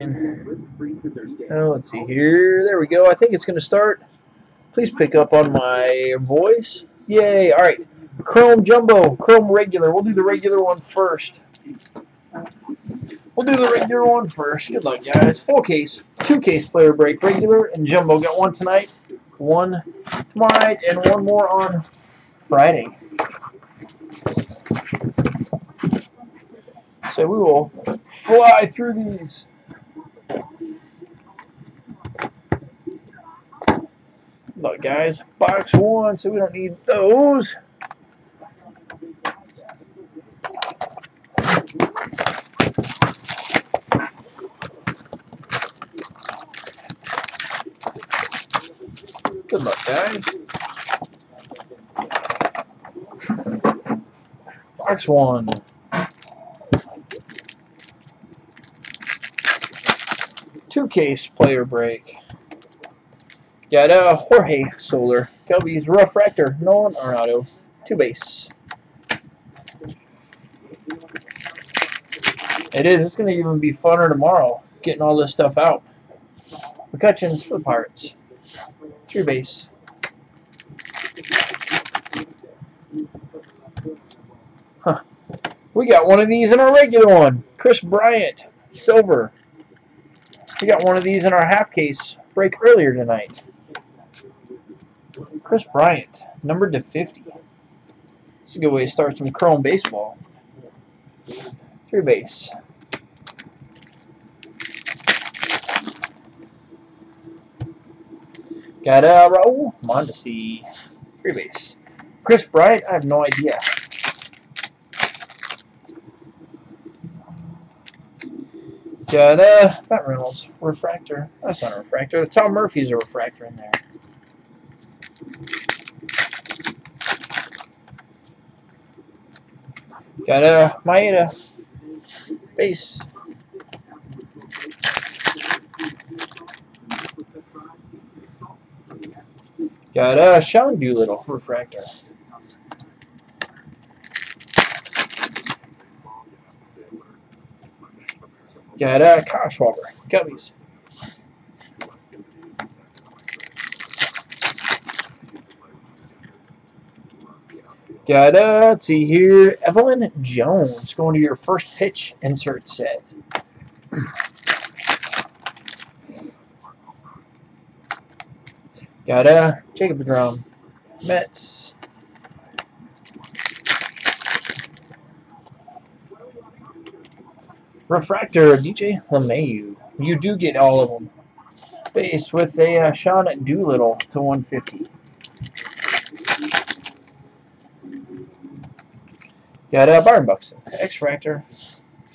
Oh, let's see here. There we go. I think it's going to start. Please pick up on my voice. Yay. All right. Chrome Jumbo, Chrome Regular. We'll do the regular one first. We'll do the regular one first. Good luck, guys. Four case, two case player break, regular and jumbo. Got one tonight, one tomorrow night, and one more on Friday. So we will fly through these. Look, guys, box one, so we don't need those. Good luck, guys. Box one. Case player break. Got a uh, Jorge Soler. Kelby's Refractor. Nolan Arenado. Two base. It is. It's going to even be funner tomorrow getting all this stuff out. McCutchens for the Pirates. Three base. Huh. We got one of these in our regular one. Kris Bryant, silver. We got one of these in our half case break earlier tonight. Kris Bryant, numbered to 50. It's a good way to start some chrome baseball. Three base. Got a Raul Mondesi. Three base. Kris Bryant, I have no idea. Got uh, Matt Reynolds, refractor. That's not a refractor. Tom Murphy's a refractor in there. Got a Maeda base. Got a Sean Doolittle refractor. Got a Kyle Schwarber, Cubbies. Got a, let's see here, Evelyn Jones going to your first pitch insert set. Got uh, Jacob DeGrom, Mets. Refractor, DJ LeMahieu. You do get all of them. Base with a uh, Sean Doolittle to 150. Got uh, Byron Buxton, X-Fractor,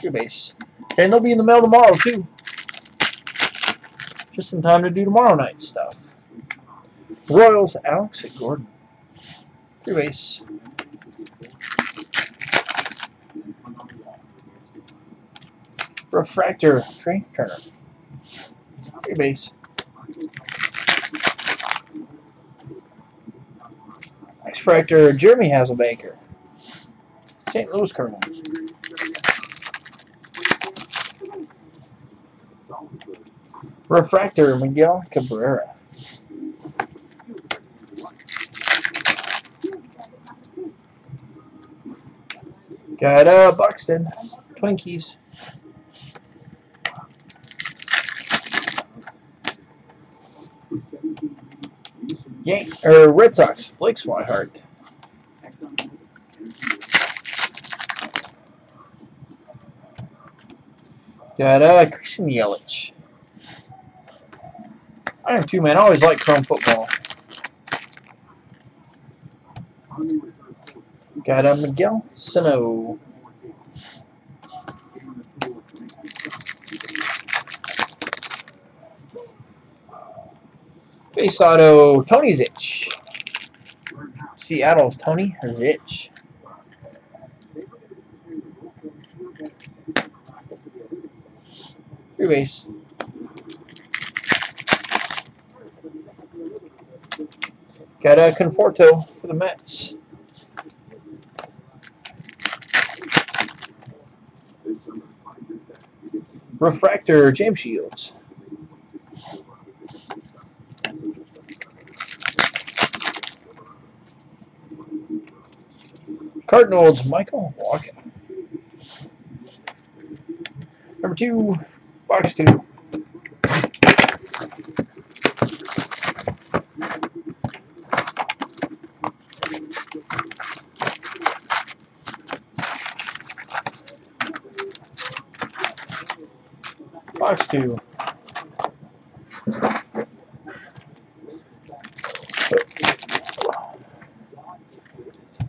your base. And they'll be in the mail tomorrow, too. Just in time to do tomorrow night stuff. Royals, Alex at Gordon. Your base. Refractor, Trea Turner. Your base. X-Fractor, Jeremy Hazelbaker. St. Louis Cardinals. Refractor, Miguel Cabrera. Got uh, Buxton, Twinkies. Yank or Red Sox, Blake Swihart. Got uh, Christian Yelich. I am too, man. I always like chrome football. Got a Miguel Sano. Base auto, Tony Zych. Seattle's Tony Zych. Three base. Got a Conforto for the Mets. Refractor, James Shields. Cardinals, Michael Wacha. Number two, box two. Box two.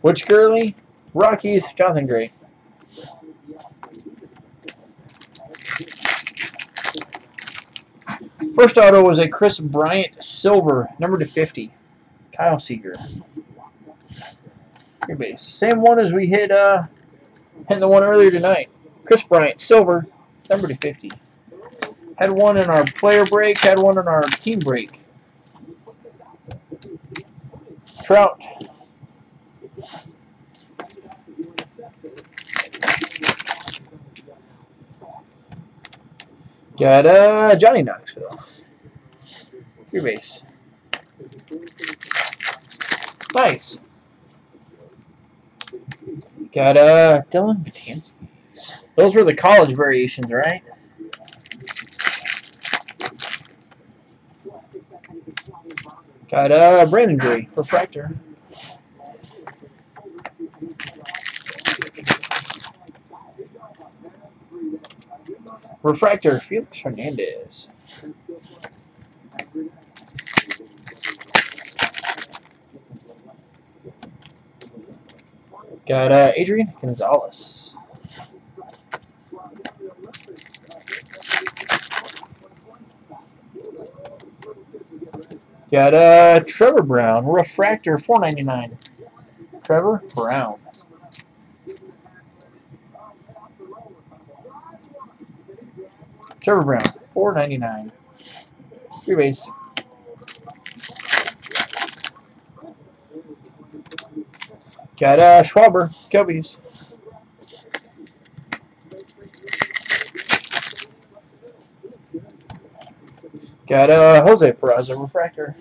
Which Gurley? Rockies, Jonathan Gray. First auto was a Kris Bryant Silver, number to 50. Kyle base. Same one as we hit uh the one earlier tonight. Kris Bryant Silver, number to 50. Had one in our player break, had one in our team break. Trout. Got uh, Johnny Knoxville. Your base. Nice. Got uh, Dellin Betances. Those were the college variations, right? Got uh, Brandon Gray, Refractor. Refractor, Felix Hernandez. Got uh, Adrian Gonzalez. Got uh, Trevor Brown, Refractor, 4.99. Trevor Brown. Trevor Brown, 4.99. Free base. Got uh, Schwarber, Cubbies. Got uh, Jose Peraza, Refractor.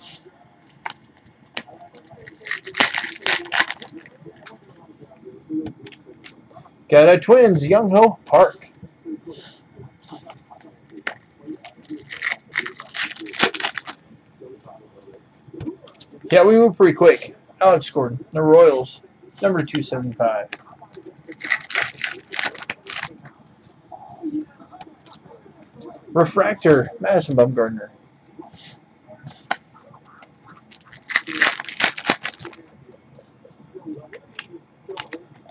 Got a uh, Twins, Byung Ho Park. Yeah, we moved pretty quick. Alex Gordon, the Royals, number 275. Refractor, Madison Bumgarner.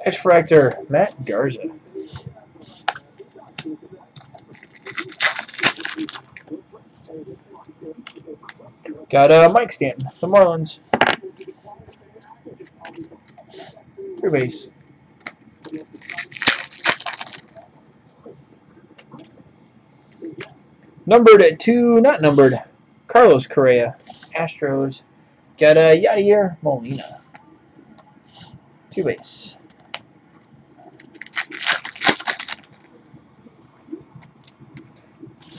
X-Fractor, Matt Garza. Got uh, Mike Stanton, the Marlins. Your base. Numbered at two, not numbered. Carlos Correa, Astros. Got a Yadier Molina. Two base.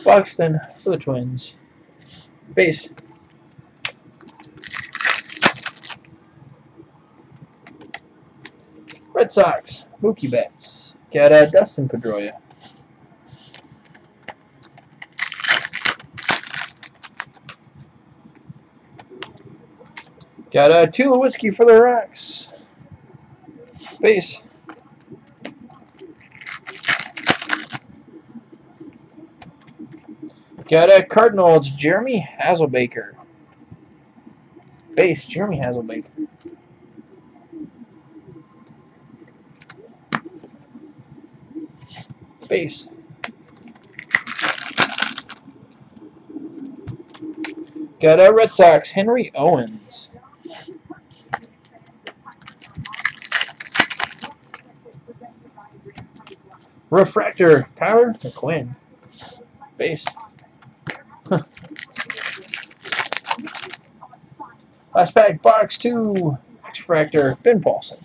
Buxton for the Twins. Base. Red Sox, Mookie Betts. Got uh, Dustin Pedroia. Got uh, Tulowitzki for the Rocks. Base. Got a uh, Cardinals, Jeremy Hazelbaker. Base, Jeremy Hazelbaker. Base. Got a Red Sox, Henry Owens. Refractor, Tyler McQuinn. Base. Last pack, box two. X-Fractor, Ben Paulsen.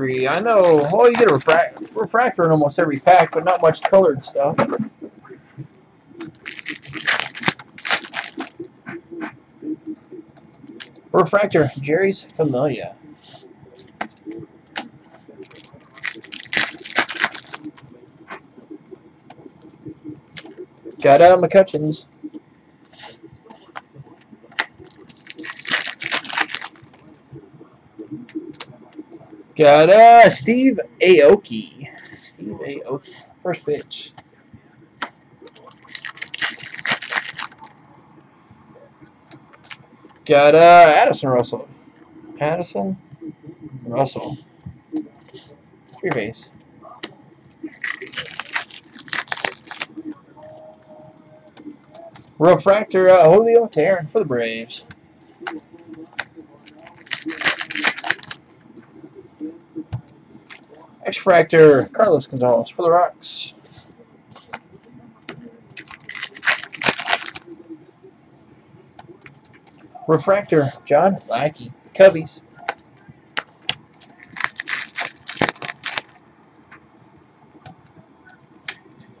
Three, I know, well, you get a refract refractor in almost every pack, but not much colored stuff. Refractor, Jeurys Familia. Got uh, McCutchens. Got uh, Steve Aoki. Steve Aoki. First pitch. Got uh, Addison Russell. Addison Russell. Three base. Refractor uh, Julio Teheran for the Braves. X-Fractor Carlos Gonzalez for the Rocks. Refractor John Lackey, Cubbies.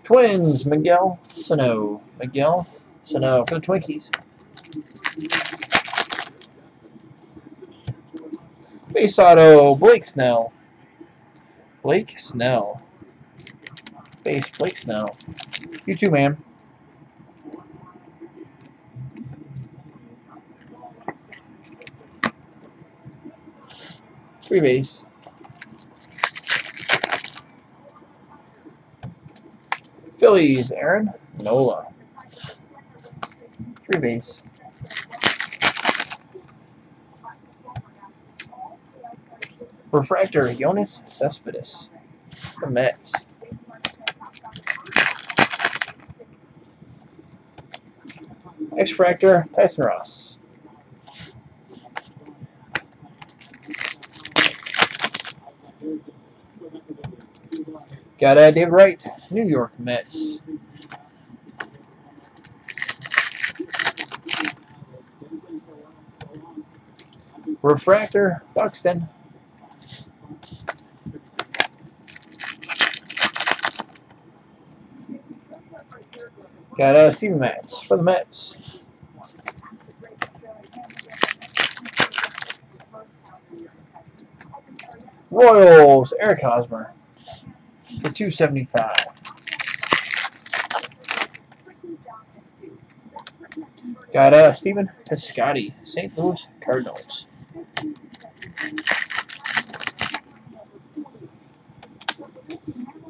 Twins, Miguel Sano. Miguel Sano for the Twinkies. Base auto, Blake Snell. Blake Snell. Base, Blake Snell. You too, man. Three base. Phillies, Aaron Nola. Three base. Refractor, Yoenis Cespedes. The Mets. X-Fractor, Tyson Ross. Got uh, David Wright, New York Mets. Refractor, Buxton. Got uh, Steven Matz for the Mets. Royals, Eric Hosmer for 275. Got uh, Stephen Piscotty, St. Louis Cardinals.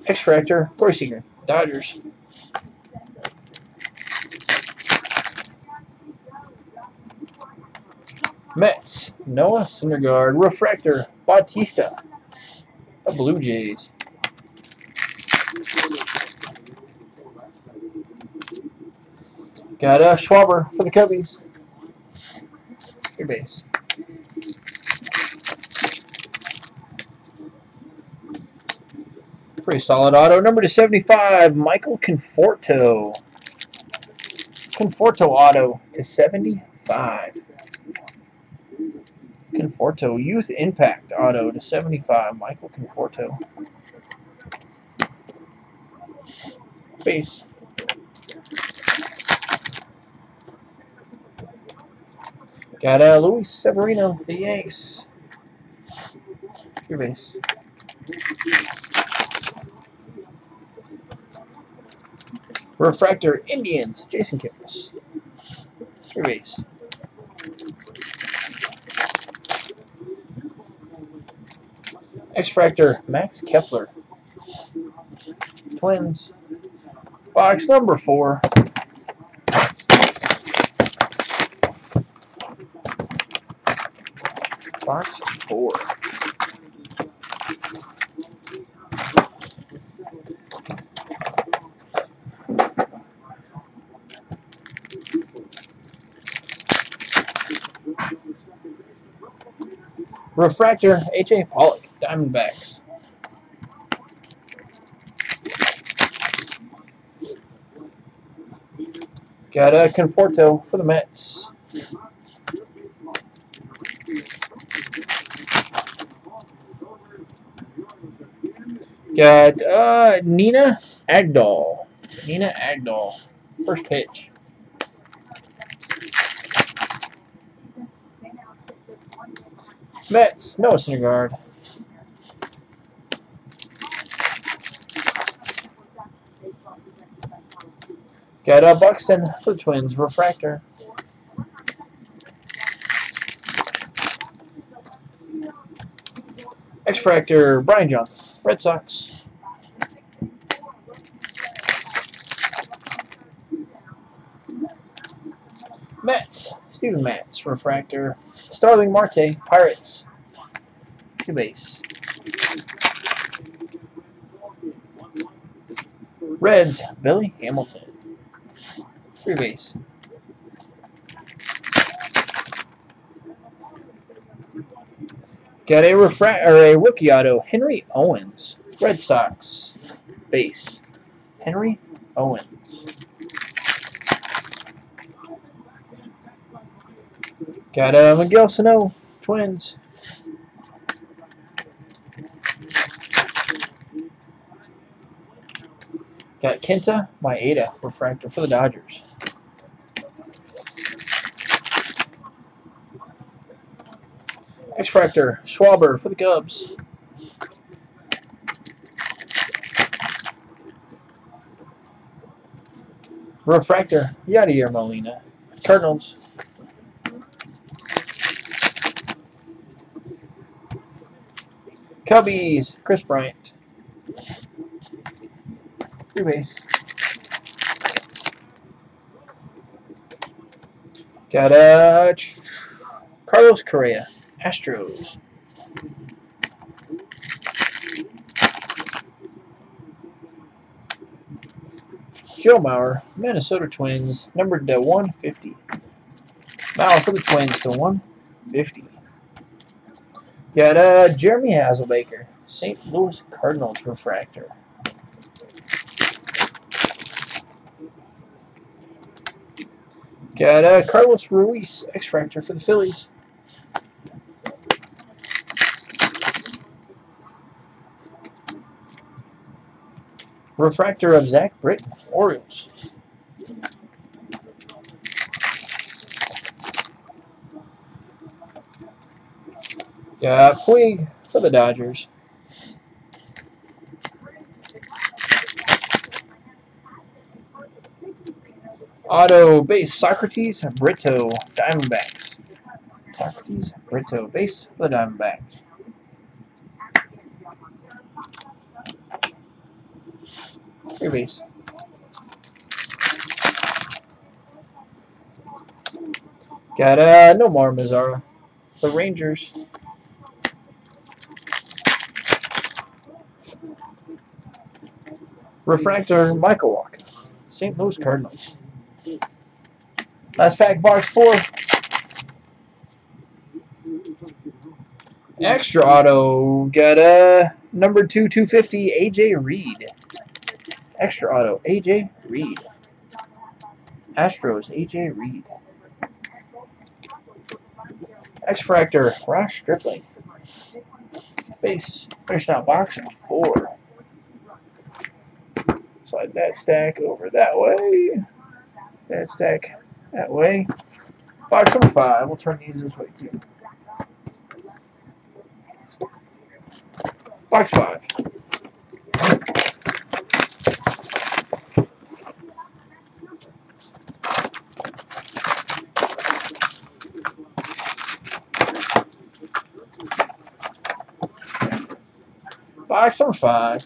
X-Fractor, Corey Seager, Dodgers. Mets, Noah Syndergaard, Refractor, Bautista, the Blue Jays. Got a Schwarber for the Cubbies. Your base. Pretty solid auto. Number to 75, Michael Conforto. Conforto auto to 75. Conforto Youth Impact auto to 75, Michael Conforto. Base. Got uh, Luis Severino, the Yanks. Your base. Refractor Indians, Jason Kipnis. Your base. X-Fractor Max Kepler. Twins. Box number four. Box four. Refractor, A.J. Pollock, Diamondbacks. Got a Conforto for the Mets. Got uh, Nina Agdal. Nina Agdal. First pitch. Mets, Noah Syndergaard. Uh, Buxton the Twins. Refractor. X-Fractor, Brian Johnson. Red Sox. Mets, Steven Matz, Refractor. Starling Marte, Pirates. Two base. Reds, Billy Hamilton. Base. Got a refract or a rookie auto, Henry Owens, Red Sox, base. Henry Owens. Got a Miguel Sano, Twins. Got Kenta Maeda, refractor for the Dodgers. X-Fractor, Schwarber for the Cubs. Refractor, Yadier Molina, Cardinals. Cubbies, Kris Bryant. Three base. Got a uh, Carlos Correa. Astros. Joe Mauer, Minnesota Twins, numbered to 150. Mauer for the Twins to 150. Got uh, Jeremy Hazelbaker, St. Louis Cardinals refractor. Got uh, Carlos Ruiz, X-Fractor for the Phillies. Refractor of Zach Britton, Orioles. Got Puig for the Dodgers. Auto base Socrates Brito Diamondbacks. Socrates Brito base for the Diamondbacks. Base. Got uh Nomar Mazara. The Rangers. Refractor Michael Wacha. St. Louis Cardinals. Last pack box four. Extra auto. Got a uh, number two 250 AJ Reed. Extra auto, AJ Reed. Astros, AJ Reed. X-Fractor, Ross Stripling. Base, finish out box four. Slide that stack over that way. That stack that way. Box number five, we'll turn these this way too. Box five. Box number five.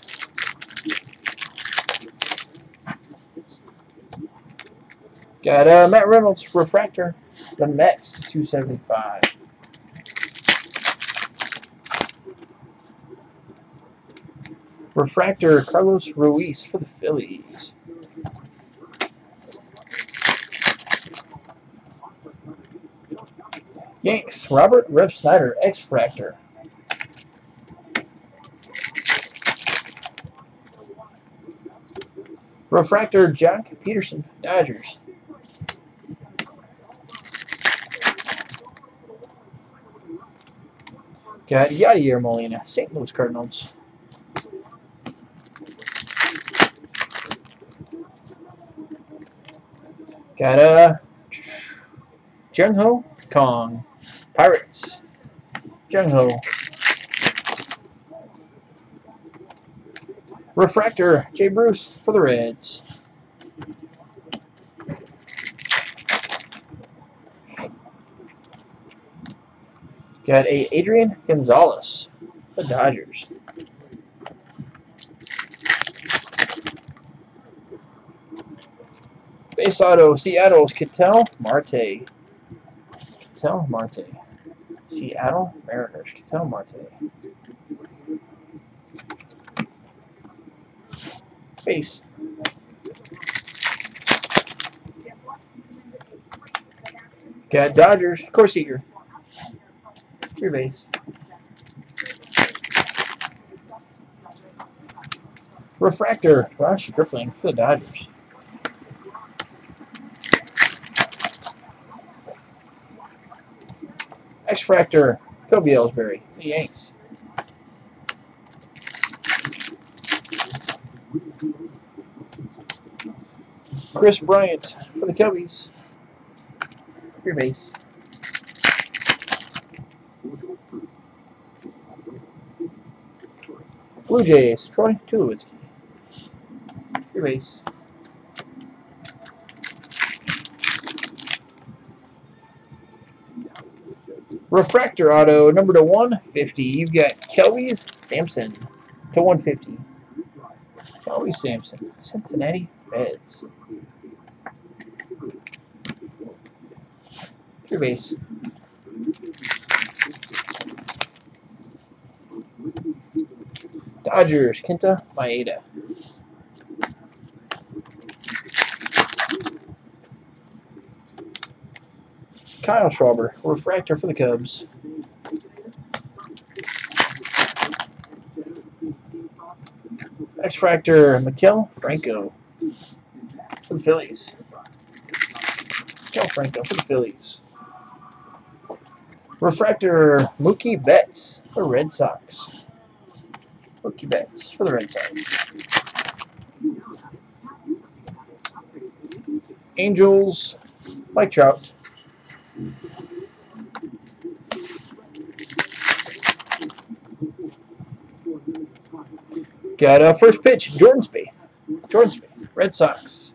Got uh, Matt Reynolds refractor. The Mets 275. Refractor Carlos Ruiz for the Phillies. Yanks Robert Refsnyder X-Fractor. Refractor Jack Peterson, Dodgers. Got Yadier Molina, St. Louis Cardinals. Got uh, a Jung Ho Kang, Pirates. Jung Ho Refractor, Jay Bruce for the Reds. Got a Adrian Gonzalez, the Dodgers. Base auto, Seattle's Ketel Marte. Ketel Marte. Seattle Mariners, Ketel Marte. Base. Got Dodgers, Corey Seager. Your base. Refractor, Ross Stripling for the Dodgers. X-Fractor, Kobe Ellsbury, the Yanks. Kris Bryant for the Cubbies. Your base. Blue Jays, Troy Tulowitzki. Your base. Refractor auto, number to 150. You've got Kelly's Sampson to 150. Kelly Sampson, Cincinnati Reds. Base. Dodgers, Kenta Maeda. Kyle Schwarber, refractor for the Cubs. X-Fractor, Maikel Franco for the Phillies. Maikel Franco for the Phillies. Refractor, Mookie Betts for Red Sox. Mookie Betts for the Red Sox. Angels, Mike Trout. Got a first pitch, Jordan Spieth. Jordan Spieth, Red Sox.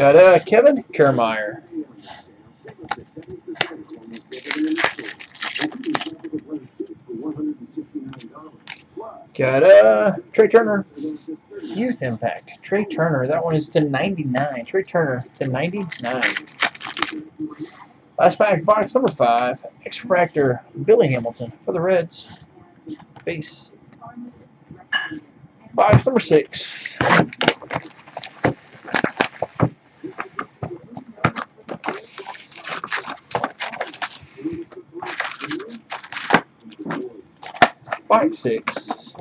Got uh, Kevin Kiermaier. Got uh, Trea Turner. Youth Impact. Trea Turner. That one is to 99. Trea Turner to 99. Last pack, box number 5. X-Fractor Billy Hamilton for the Reds. Base. Box number 6. five, six.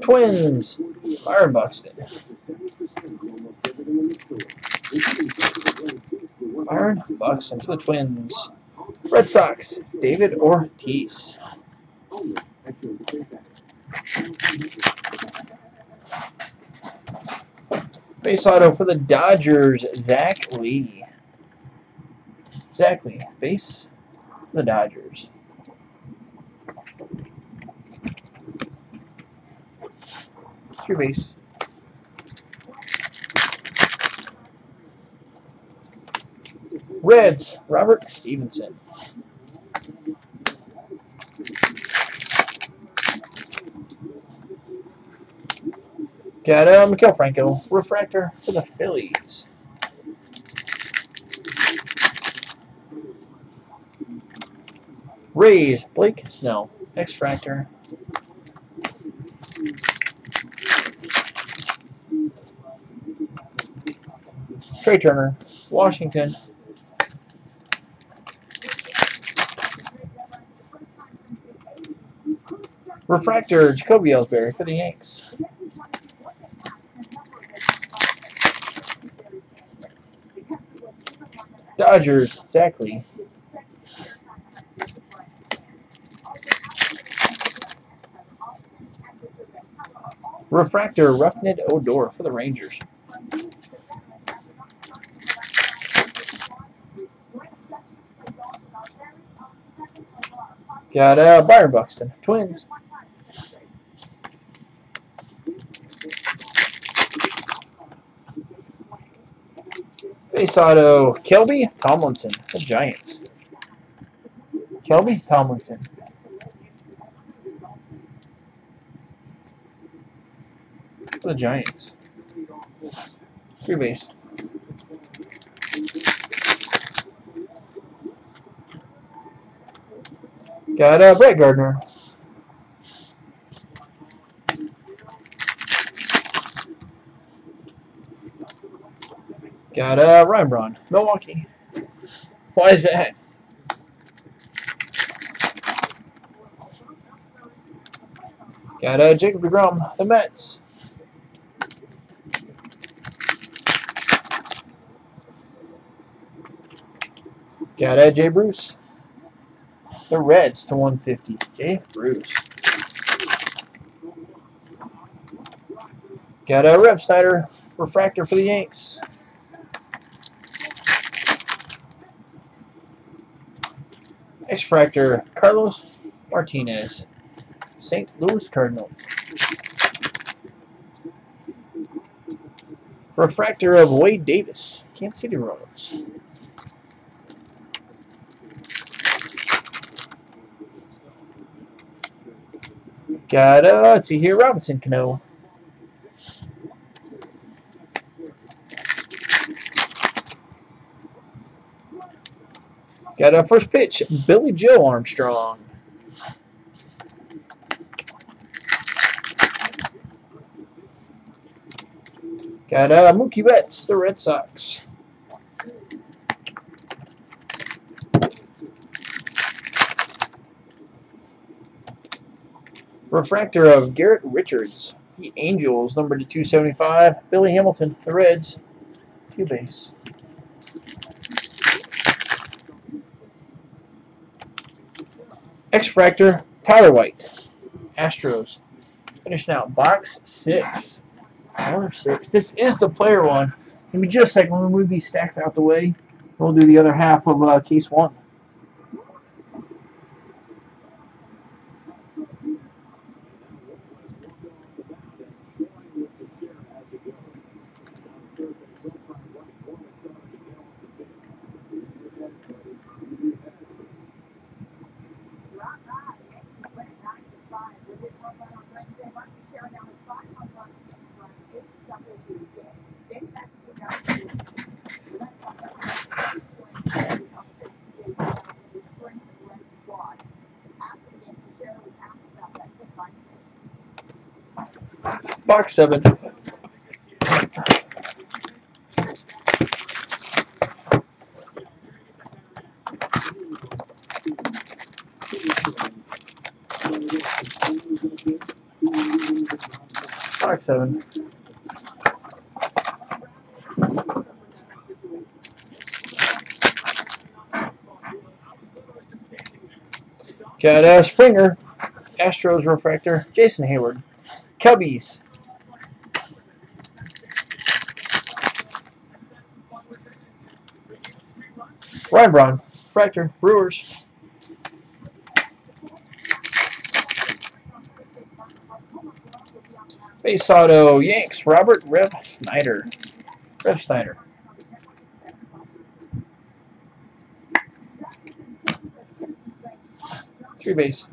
Twins, Byron Buxton. Iron Buxton to the Twins. Red Sox, David Ortiz. Base auto for the Dodgers, Zach Lee. Lee. Base the Dodgers. Your base. Reds, Robert Stephenson. Got uh, Maikel Franco, refractor for the Phillies. Rays, Blake Snell, X-Fractor. Trea Turner, Washington. Refractor, Jacoby Ellsbury for the Yanks. Dodgers, exactly. Refractor, Rougned Odor for the Rangers. Got uh, Byron Buxton, Twins. Base auto, Kelby Tomlinson, the Giants. Kelby Tomlinson. The Giants. Three base. Got uh, Brett Gardner. Got uh, Ryan Braun, Milwaukee. Why is that? Got uh, Jacob DeGrom, the Mets. Got uh, Jay Bruce, the Reds to 150. Jay Bruce. Got a Refsnyder refractor for the Yanks. X-Fractor Carlos Martinez, St. Louis Cardinals. Refractor of Wade Davis, Kansas City Royals. Got, uh, let's see here, Robinson Cano. Got a first pitch, Billie Joe Armstrong. Got uh, Mookie Betts, the Red Sox. Refractor of Garrett Richards, the Angels, number to 275. Billy Hamilton, the Reds, two base. X-Fractor, Tyler White, Astros. Finishing out box six. Number six. This is the player one. Give me just a second. Me move these stacks out the way. We'll do the other half of uh, case one. Box seven. Box seven. Got uh, Springer, Astros refractor, Jason Heyward, Cubbies, Ryan Braun, Fractor, Brewers. Base auto, Yanks, Robert Rev Snyder. Refsnyder. Three base.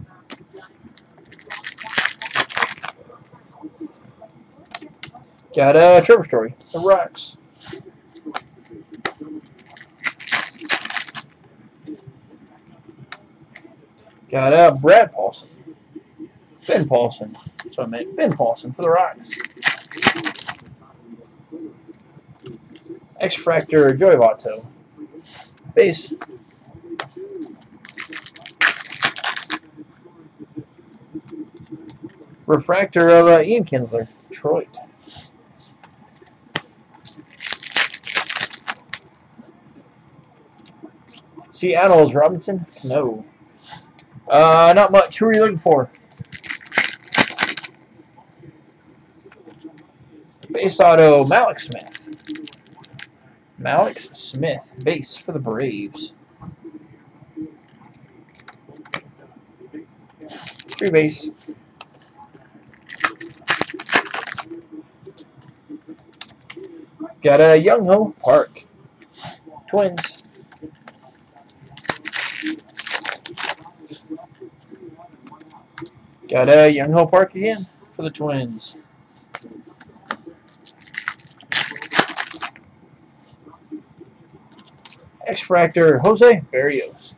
Got a Trevor Story, the Rocks. Got uh, Brad Paulsen. Ben Paulsen. That's what I meant. Ben Paulsen for the Rocks. X-Fractor Joey Votto. Base. Refractor of uh, Ian Kinsler, Detroit. Seattle's Robinson? No. Uh, not much. Who are you looking for? Base auto, Mallex Smith. Mallex Smith, base for the Braves. Free base. Got a Byung Ho Park. Twins. Got a Byung Ho Park again for the Twins. X-Fractor Jose Berrios.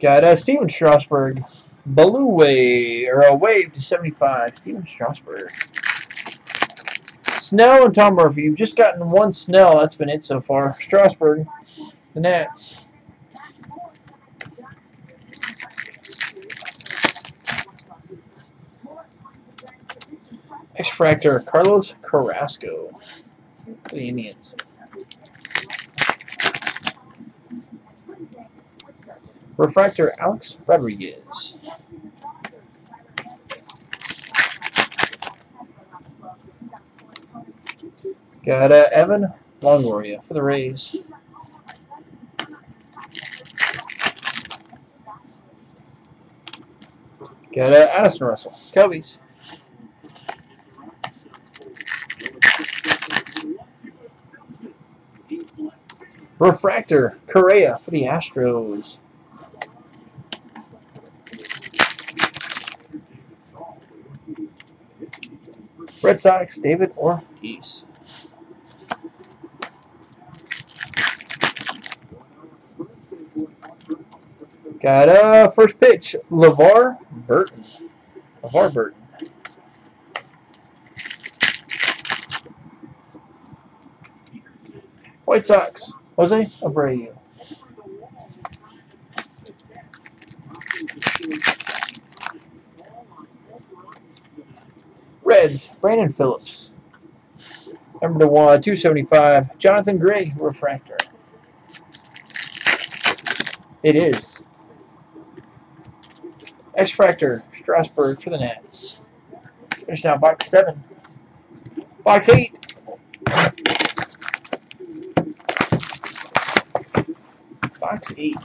Got uh, Stephen Strasburg. Blue Way, or a wave to 75. Stephen Strasburg. Snell and Tom Murphy. You've just gotten one Snell. That's been it so far. Strasburg. The Nats. X-Fractor, Carlos Carrasco. The Indians. Refractor, Alex Rodriguez. Got uh, Evan Longoria for the Rays. Got uh, Addison Russell, Cubbies. Refractor, Correa for the Astros. Red Sox, David Ortiz. Got a uh, first pitch, LeVar Burton. LeVar Burton. White Sox, Jose Abreu. Reds, Brandon Phillips. Number one, 275, Jonathan Gray, refractor. It is. X-Fractor, Strasburg for the Nets. Finish now box seven. Box eight. Box eight.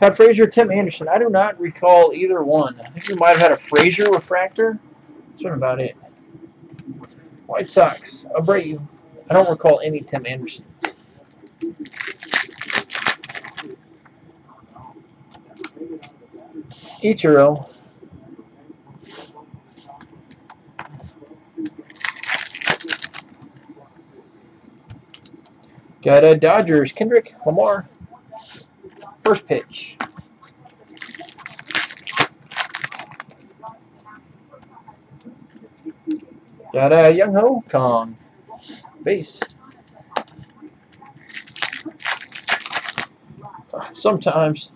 Todd Frazier, Tim Anderson. I do not recall either one. I think we might have had a Frazier refractor. That's about it. White Sox, Abreu. I don't recall any Tim Anderson. Ichiro. Got a Dodgers, Kendrick Lamar. First pitch. Got a Jung Ho Kang. Base. Sometimes.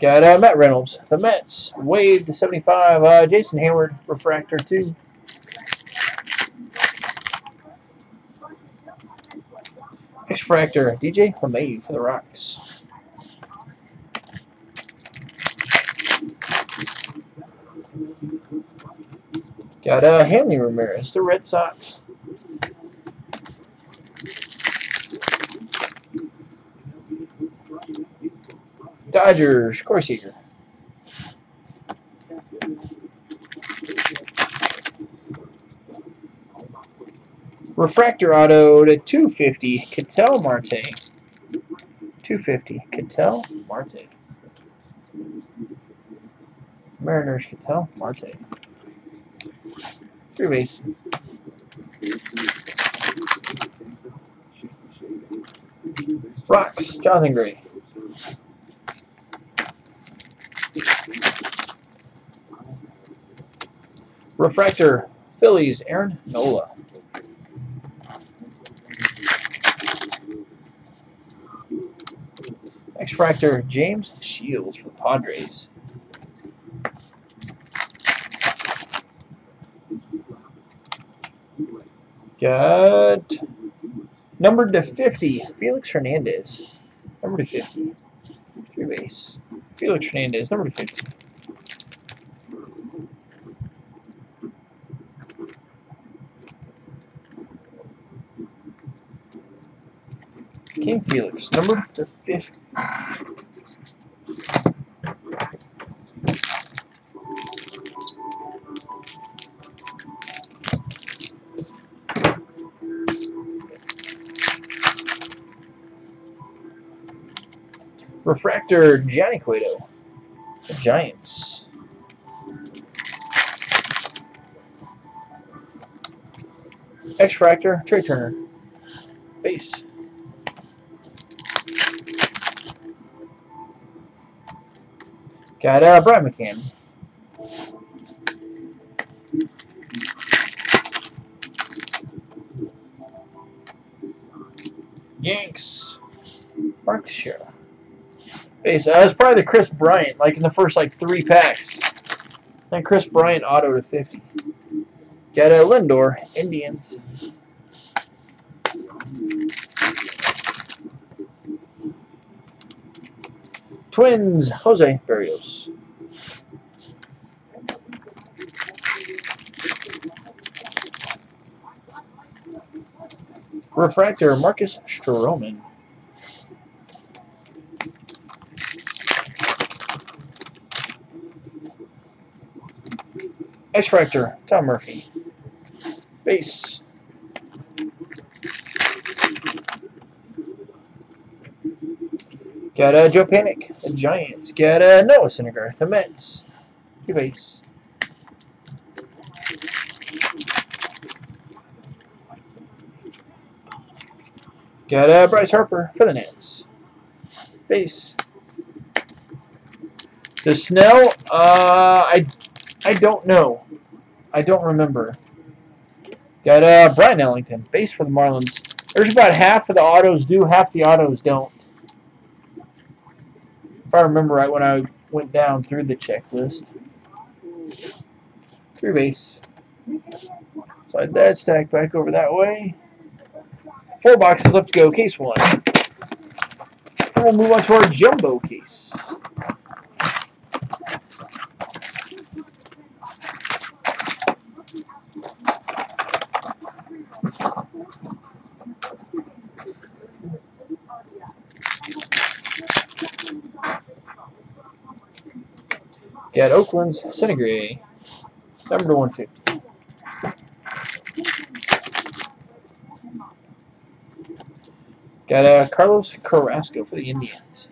Got uh, Matt Reynolds. The Mets. Wade the 75. Uh, Jason Heyward. Refractor 2. X-Fractor. DJ LeMahieu for the Rocks. Got uh, Hanley Ramirez, the Red Sox. Dodgers, Corey Seager. Refractor auto to 250, Ketel Marte. 250, Ketel Marte. Mariners, Ketel Marte. Three base. Rocks, Jonathan Gray. Refractor, Phillies, Aaron Nola. X-Fractor, James Shields for Padres. Got number to 50, Felix Hernandez. Number to 50. Three base. Felix Hernandez, number 50. King Felix, number to 50. Refractor, Johnny Cueto. The Giants. X-Fractor, Trea Turner. Base. Got uh, Brian McCann. Yanks. Mark Teixeira. Base. Uh, it's probably the Kris Bryant, like in the first like three packs. Then Kris Bryant auto to 50. Got a Lindor, Indians. Twins, Jose Berrios. Refractor, Marcus Stroman. X-Fractor, Tom Murphy. Base. Got uh, Joe Panik, the Giants. Got a Noah Syndergaard, the Mets. Two base. Got a Bryce Harper for the Nets. Base. The Snell, uh, I, I don't know. I don't remember. Got uh, Brian Ellington, base for the Marlins. There's about half of the autos do, half the autos don't. If I remember right when I went down through the checklist. Three base. Slide that stack back over that way. Four boxes left to go, case one. And we'll move on to our jumbo case. Got Oakland's Syndergaard, number to 150. Got uh, Carlos Carrasco for the Indians.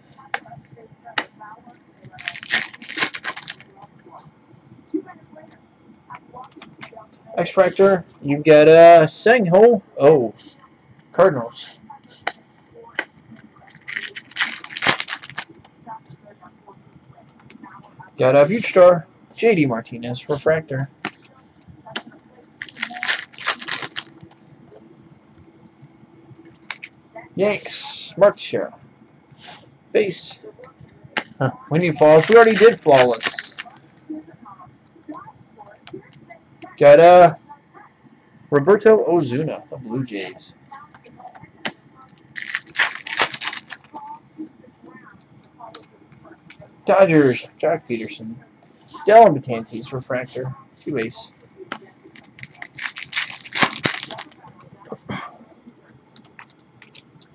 X-Fractor, you've got uh, Sang-ho. Oh, Cardinals. Got a Butte Star, JD Martinez, Refractor. Yanks, Mark Teixeira. Base. Huh, we need flawless. We already did flawless. Got uh, Roberto Osuna, the Blue Jays. Dodgers, Jack Peterson. Dellin Betances, Refractor, two ace.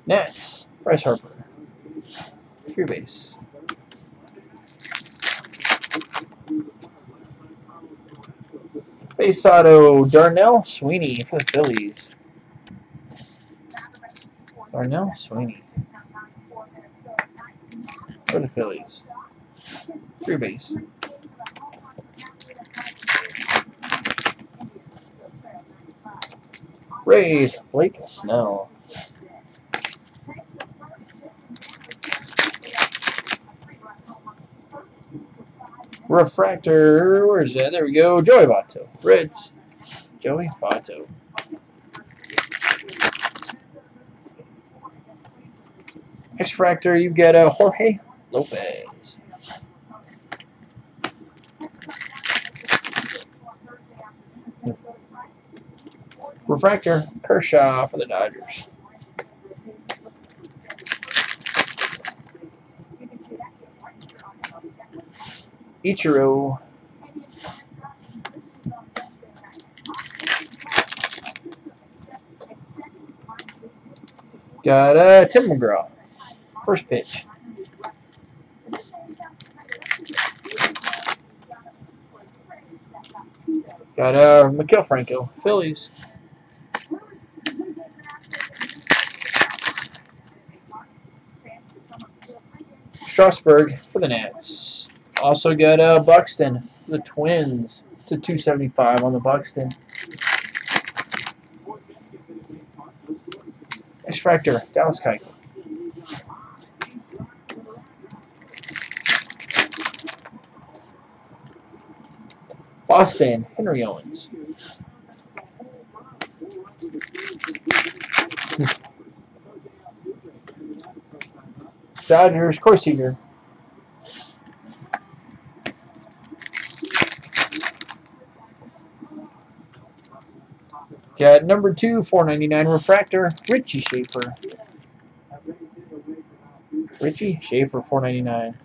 Nets, Bryce Harper, three base. Base auto, Darnell Sweeney for the Phillies. Darnell Sweeney for the Phillies. Three base. Rays, Blake Snell. Refractor, where's that? There we go. Joey Votto. Reds. Joey Votto. X-Fractor, you get a Jorge Lopez. Refractor, Kershaw for the Dodgers. Ichiro. Got uh, Tim McGraw. First pitch. Got uh, Maikel Franco. Phillies. Strasburg for the Nats. Also got uh, Buxton the Twins to 275 on the Buxton. X-Fractor, Dallas Keuchel. Boston, Henry Owens. Dodgers, Seager. Got number two, 499 refractor, Richie Shaffer. Richie Shaffer, 499.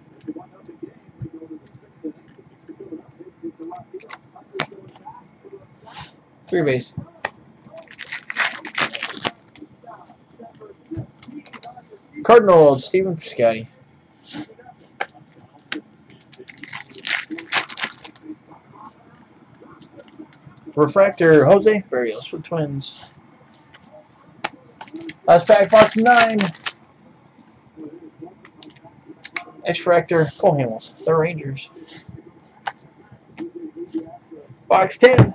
Three base. Cardinals, Stephen Piscotty. Refractor, Jose Berrios for Twins. Last pack, box 9. X-Fractor, Cole Hamels, the Rangers. Box 10.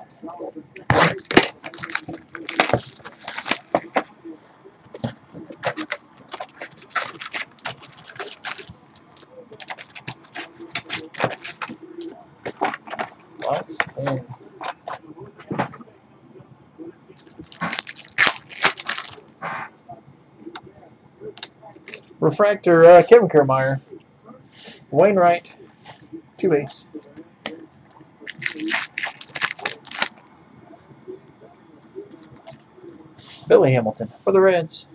Box 10. Refractor, uh, Kevin Kiermaier. Wainwright, two base. Billy Hamilton for the Reds.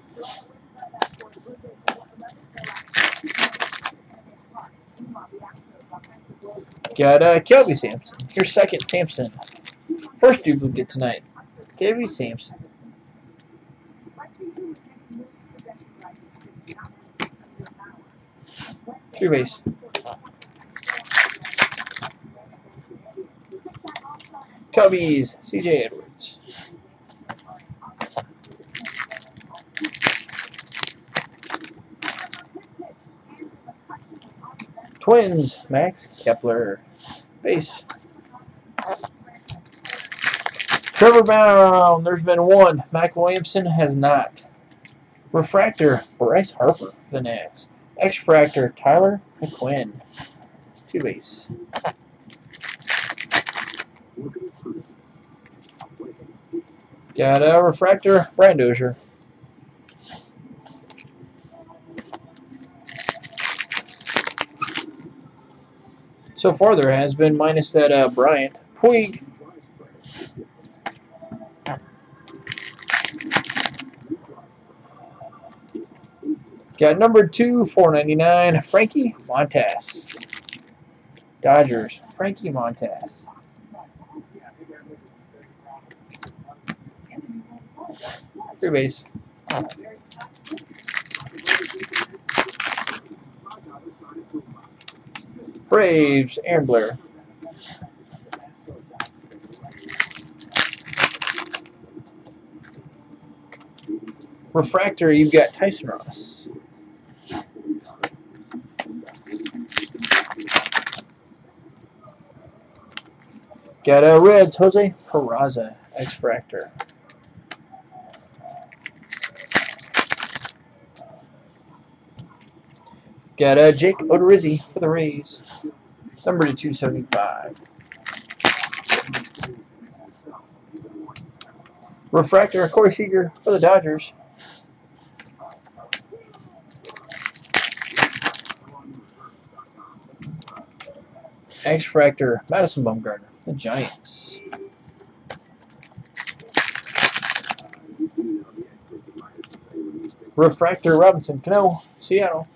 Got uh, Kelby Sampson. Your second Sampson. First duplicate tonight. Kelby Sampson. Three base. Cubbies, CJ Edwards. Twins, Max Kepler. Base. Trevor Brown, there's been one. Mac Williamson has not. Refractor, Bryce Harper, the Nats. X-Fractor, Tyler Naquin. Two base. Got a refractor, Brian Dozier. So far there has been minus that uh, Bryant. Puig. Got number two, 499, Frankie Montas. Dodgers, Frankie Montas. Three base. Braves, Aaron Blair. Refractor, you've got Tyson Ross. Got a Reds, Jose Peraza, X-Fractor. Got a Jake Odorizzi for the Rays. Number to 275. Refractor, Corey Seager for the Dodgers. X-Fractor, Madison Bumgarner, the Giants. Refractor, Robinson Cano, Seattle.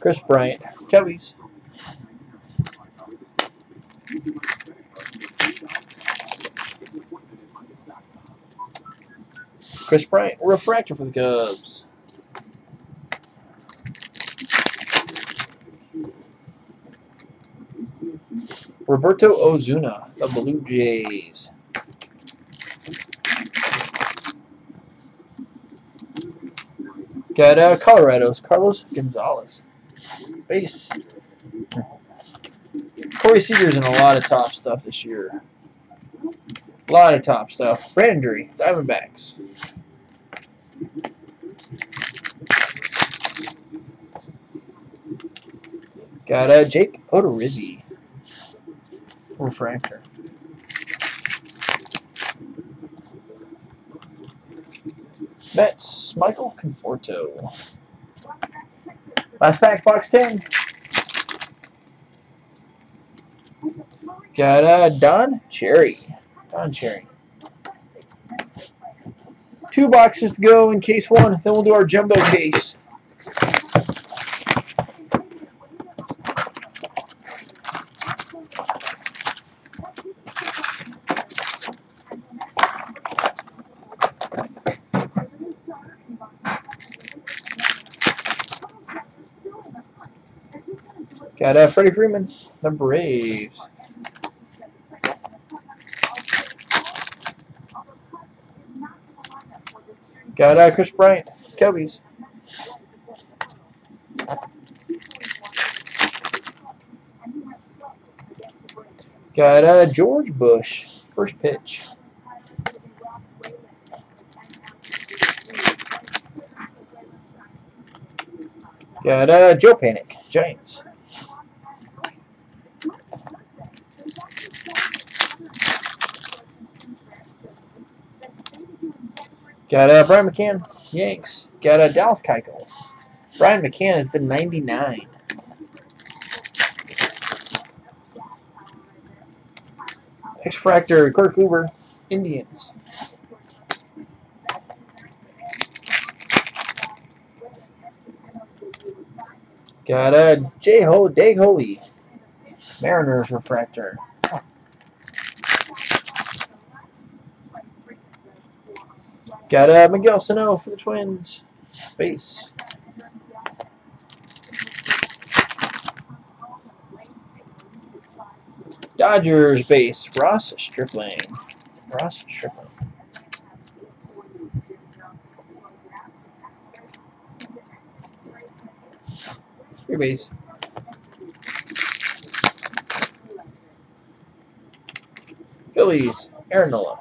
Kris Bryant, Cubbies. Kris Bryant, refractor for the Cubs. Roberto Osuna, the Blue Jays. Got uh, Colorado's Carlos Gonzalez. Base. Corey Seager's in a lot of top stuff this year. A lot of top stuff. Brandon Diamondbacks. Got uh, Jake Odorizzi. Refractor. Mets, Michael Conforto. Last pack, box 10. Got uh, Don Cherry. Don Cherry. Two boxes to go in case one. Then we'll do our jumbo case. Got uh, Freddie Freeman, the Braves. Got uh, Kris Bryant, Cubbies. Got uh, George Bush, first pitch. Got uh, Joe Panik, Giants. Got uh, Brian McCann, Yanks. Got uh, Dallas Keuchel. Brian McCann is the 99. X-Fractor, Kirk Hoover, Indians. Got a uh, J-Ho Dag Hoey, Mariners Refractor. Got uh, Miguel Sano for the Twins. Base. Dodgers base. Ross Stripling. Ross Stripling. Your base. Phillies. Aaron Nola.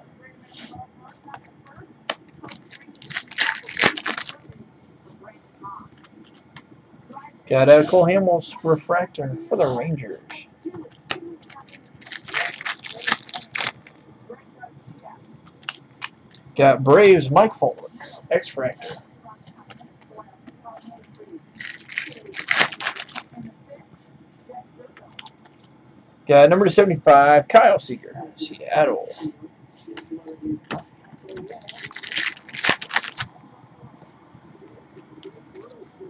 Got a Cole Hamels refractor for the Rangers. Got Braves Mike Foltz, X-Fractor. Got number 75, Kyle Seager, Seattle.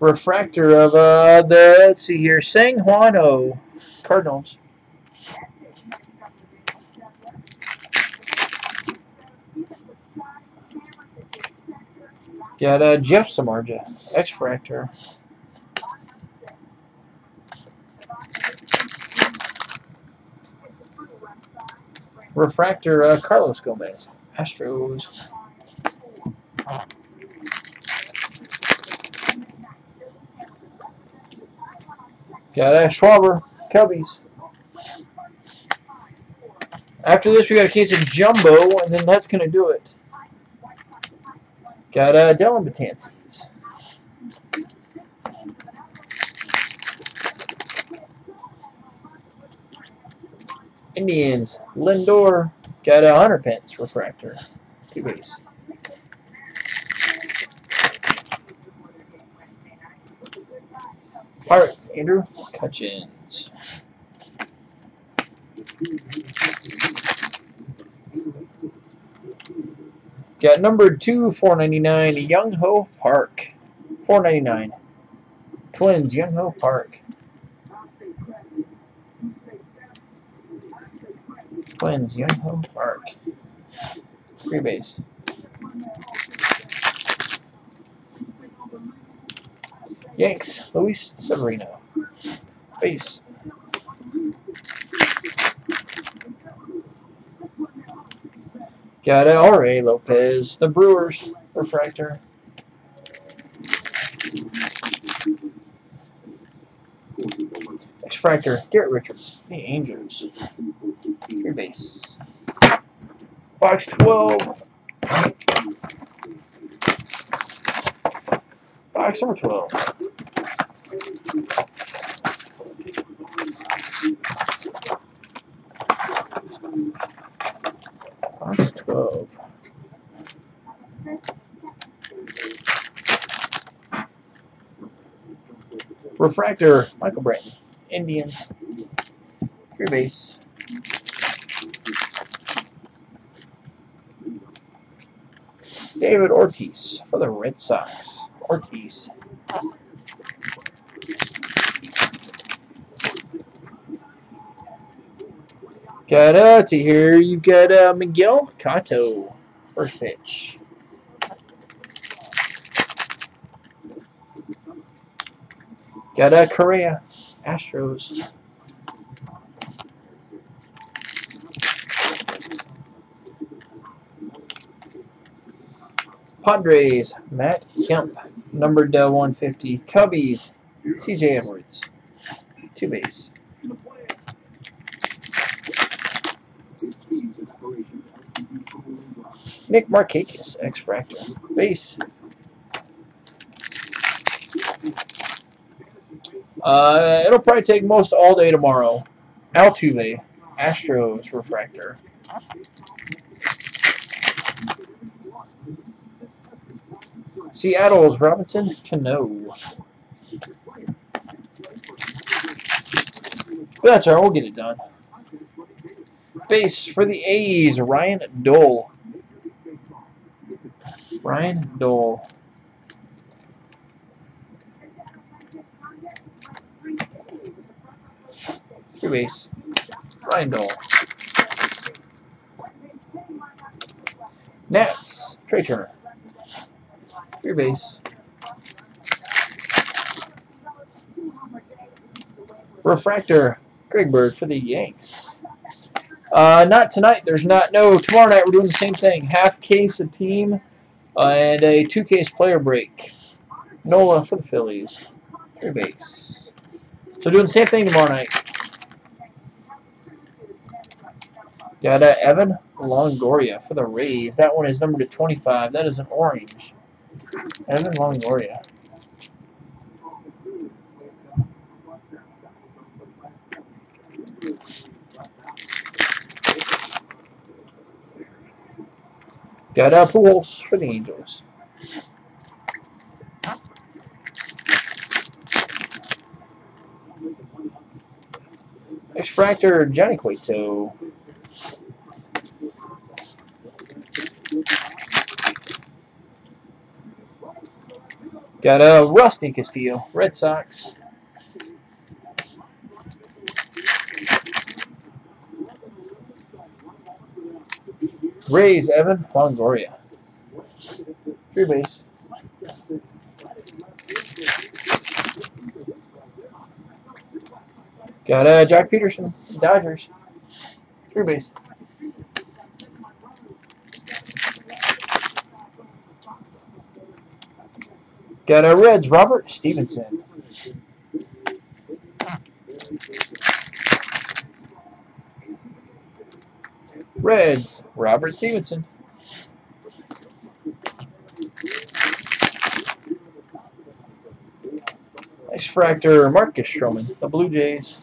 Refractor of uh, the, let's see here, Sang Hwang Cardinals. Got uh, Jeff Samardzija, X-Fractor. Refractor, uh, Carlos Gomez, Astros. Got that Schwarber, Cubbies. After this, we got a case of Jumbo, and then that's going to do it. Got uh, Dellin Betances. Indians, Lindor, got a Hunter Pence refractor. Two base. Pirates, Andrew Cutchins. Got number two, 499, Byung Ho Park. 499. Twins, Byung Ho Park. Twins, Byung Ho Park. Free base. Yanks, Luis Severino. Base. Got it, R.A. Lopez. The Brewers, refractor. X-Fractor, Garrett Richards. The Angels. Your base. Box 12. Box number 12. Box 12. Refractor, Michael Bratton. Indians. Your base. David Ortiz for the Red Sox. Ortiz. Got uh, to here, you've got uh, Miguel Cotto. First pitch. Got uh, Correa. Astros. Padres, Matt Kemp, numbered uh, 150. Cubbies, CJ Edwards, two base. Nick Markakis, X-Fractor, base. Uh, it'll probably take most all day tomorrow. Altuve, Astros, Refractor. Seattle's Robinson Cano. That's all right, we'll get it done. Base for the A's, Ryan Dole. Ryan Dole. Two base. Ryan Dole. Nats, Trea Turner. Your base. Refractor, Greg Bird for the Yanks. Uh, not tonight. There's not. No, tomorrow night we're doing the same thing. Half case a team uh, and a two case player break. Nola for the Phillies. Your base. So doing the same thing tomorrow night. Got uh, Evan Longoria for the Rays. That one is number to 25. That is an orange. Evan Longoria. Got uh, Pujols for the Angels. X-Fractor Johnny Cueto. Got a Rusney Castillo, Red Sox. Rays, Evan Longoria. Three base. Got uh, Jack Peterson, Dodgers. Three base. Got a Reds, Robert Stephenson. Reds, Robert Stephenson. Next fractor, Marcus Stroman, the Blue Jays.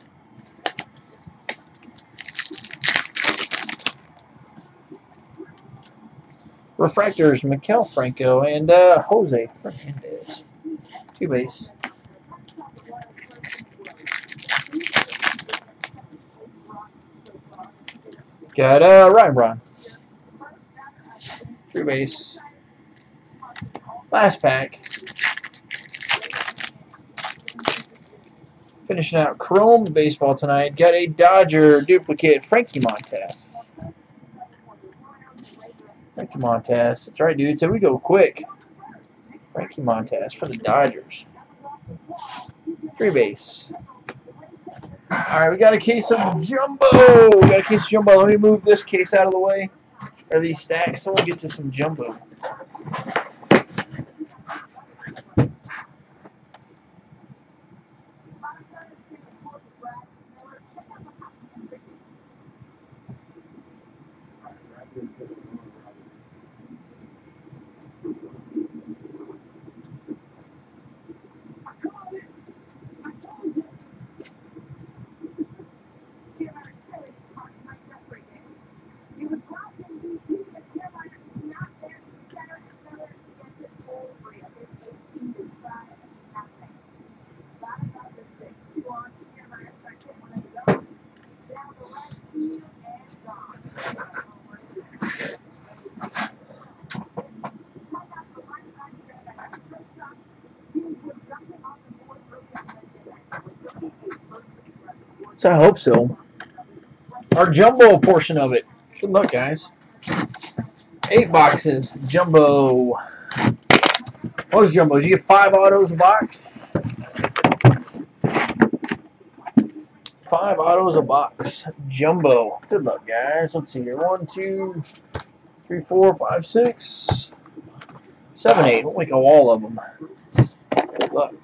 Refractors, Maikel Franco and uh, Jose Fernandez. Two base. Got uh, Ryan Braun. Three base. Last pack. Finishing out Chrome Baseball tonight. Got a Dodger duplicate, Frankie Montas. Frankie Montas. That's right, dude. So we go quick. Frankie Montas for the Dodgers. Three base. Alright, we got a case of Jumbo. We got a case of Jumbo. Let me move this case out of the way. Or these stacks, so we'll get to some Jumbo. So I hope so. Our jumbo portion of it. Good luck, guys. Eight boxes. Jumbo. What was jumbo? Did you get five autos a box? Five autos a box. Jumbo. Good luck, guys. Let's see here. One, two, three, four, five, six, seven, eight. We'll make a wall of them. Good luck.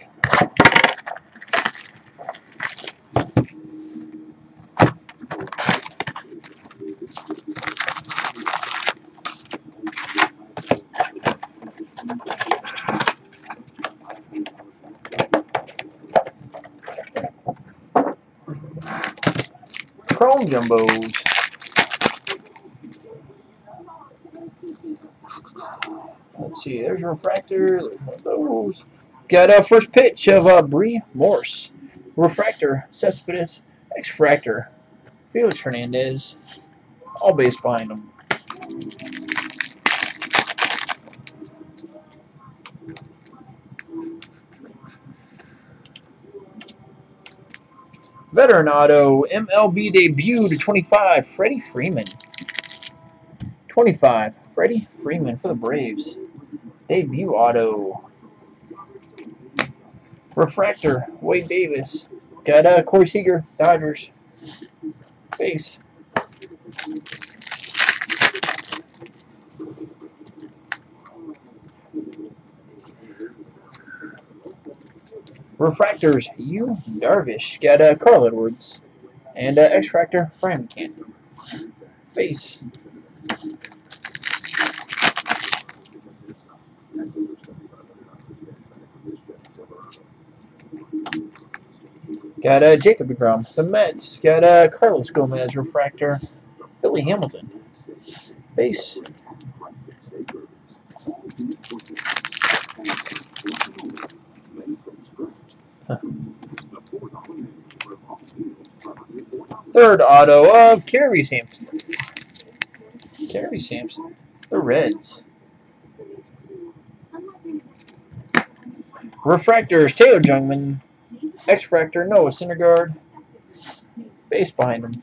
Jumbos. Let's see, there's your refractor. There's one of those. Got a first pitch of uh, Bree Morse. Refractor, Cespedes, X-Fractor, Felix Hernandez. All base behind them. Veteran Auto, MLB debut to 25, Freddie Freeman. 25, Freddie Freeman for the Braves. Debut Auto. Refractor, Wade Davis. Got uh, Corey Seager, Dodgers. Base. Refractors, Yu Darvish. Got uh, Carl Edwards. And uh, X-Fractor, Fran McCann. Base. Got uh, Jacob DeGrom. The Mets. Got uh, Carlos Gomez, Refractor. Billy Hamilton. Base. Third auto of Kerry Sampson. Kerry Sampson. The Reds. Refractors, Taylor Jungmann. X-Fractor, Noah Syndergaard. Base behind him.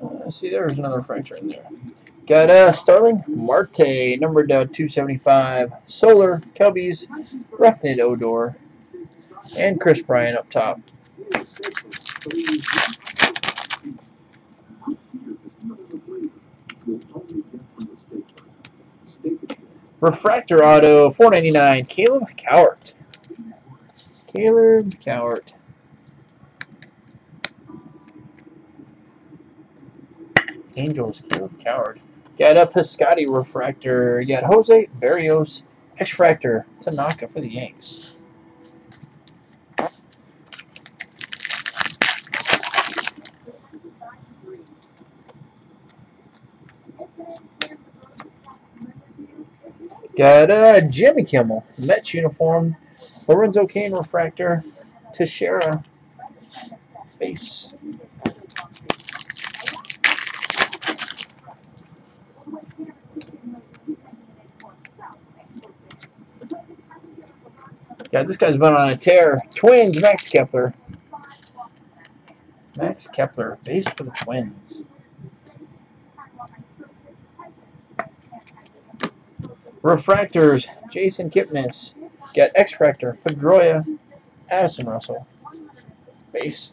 Uh, see, there's another refractor in there. Got uh, Starling Marte, numbered down 275. Solar, Kelby's, Rougned Odor, and Kris Bryant up top. Refractor Auto, 499. Caleb Cowart. Caleb Cowart. Angels, Kaleb Cowart. Got a Piscotty refractor. Got Jose Berrios, X-Fractor, Tanaka for the Yanks. Got uh, Jimmy Kimmel, Mets uniform, Lorenzo Cain refractor, Teixeira base. Yeah, this guy's been on a tear. Twins, Max Kepler. Max Kepler, base for the Twins. Refractors, Jason Kipnis. Get X-Fractor, Pedroia, Addison Russell. Base. Base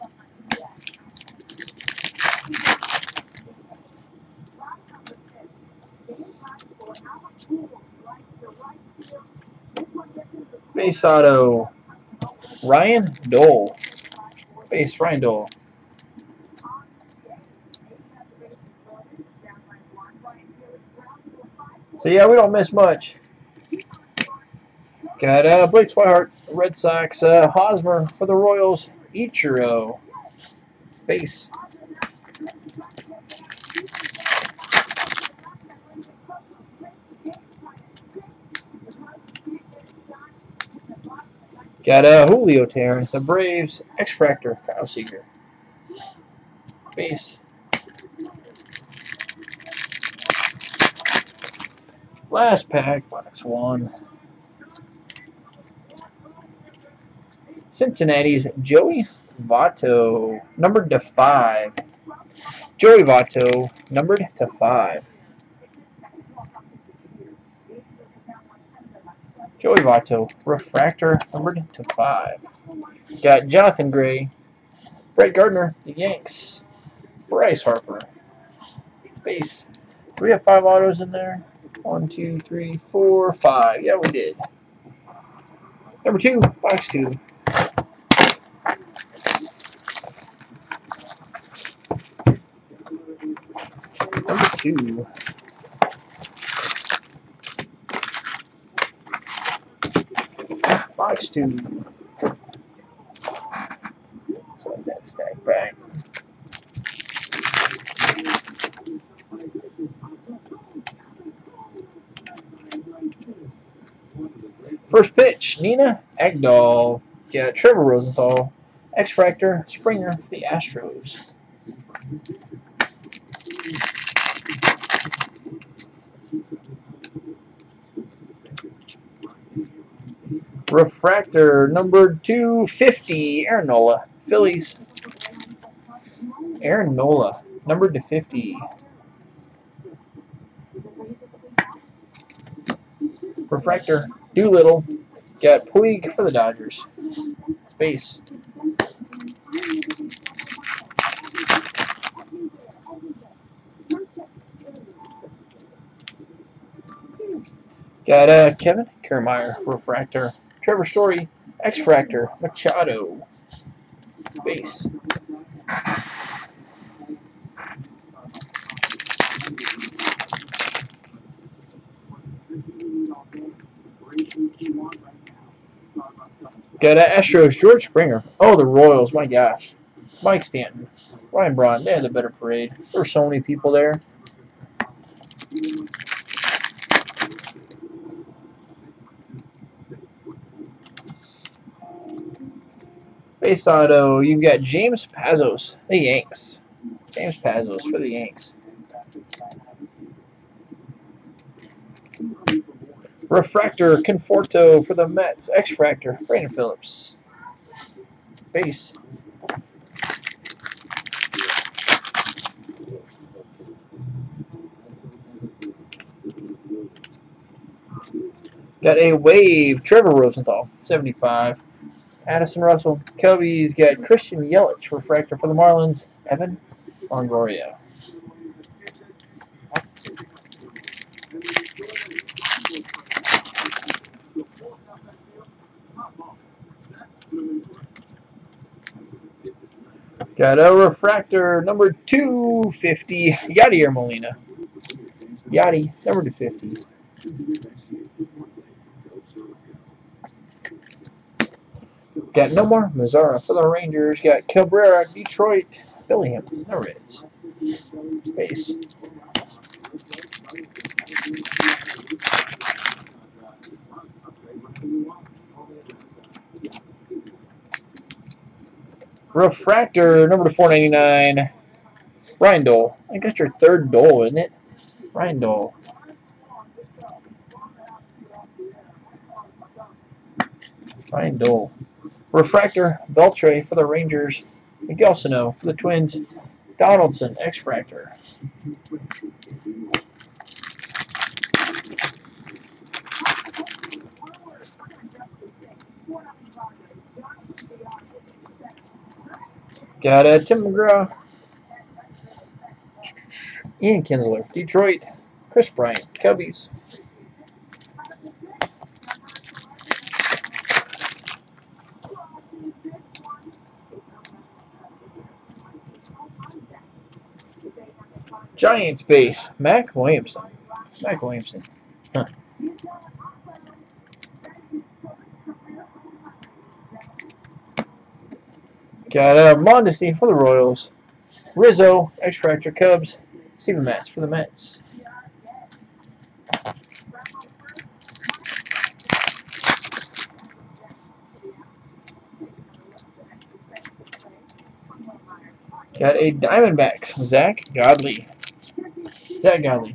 auto, Ryan Dull. Base, Ryan Dull. So yeah, we don't miss much. Got uh, Blake Swihart, Red Sox, uh, Hosmer for the Royals, Ichiro, base. Got uh, Julio Teheran, the Braves, X-Fractor, Kyle Seager, base. Last pack, box one. Cincinnati's Joey Votto, numbered to five. Joey Votto, numbered to five. Joey Votto, refractor, numbered to five. Got Jonathan Gray, Brett Gardner, the Yanks, Bryce Harper, base. We have five autos in there? One, two, three, four, five. Yeah, we did. Number two, box two. Number two. So let that stack back. First pitch, Nina Agdal. Yeah, Trevor Rosenthal. X-Fractor, Springer, the Astros. Refractor number 250, Aaron Nola, Phillies. Aaron Nola, numbered to 50. Refractor, Doolittle, got Puig for the Dodgers. Space. Got uh, Kevin Kiermaier, Refractor. Trevor Story, X-Fractor, Machado, Base. Got Astros, George Springer. Oh, the Royals, my gosh. Mike Stanton, Ryan Braun, they had a better parade. There were so many people there. Base auto, you've got James Pazos, the Yanks. James Pazos for the Yanks. Refractor, Conforto for the Mets. X-Fractor, Brandon Phillips. Base. Got a wave, Trevor Rosenthal, 75. Addison Russell. Cubbies got Christian Yelich, refractor for the Marlins. Evan Longoria. Got a refractor number 250. Yadier Molina. Yachty, number 250. Got no more. Mazara for the Rangers. Got Cabrera, Detroit. Bellingham, the Reds. Base. Refractor, number 499. Ryan Dull. I got your third Dull, isn't it? Ryan Dull. Refractor, Beltre for the Rangers. Miguel Sano for the Twins. Donaldson, X-Fractor. Got a Tim McGraw. Ian Kinsler, Detroit. Kris Bryant, Cubbies. Giants base, Mac Williamson. Mac Williamson. Huh. Got uh, Mondesi for the Royals. Rizzo, X-Fractor Cubs. Steven Matz for the Mets. Got a Diamondbacks, Zack Godley. Zack Godley,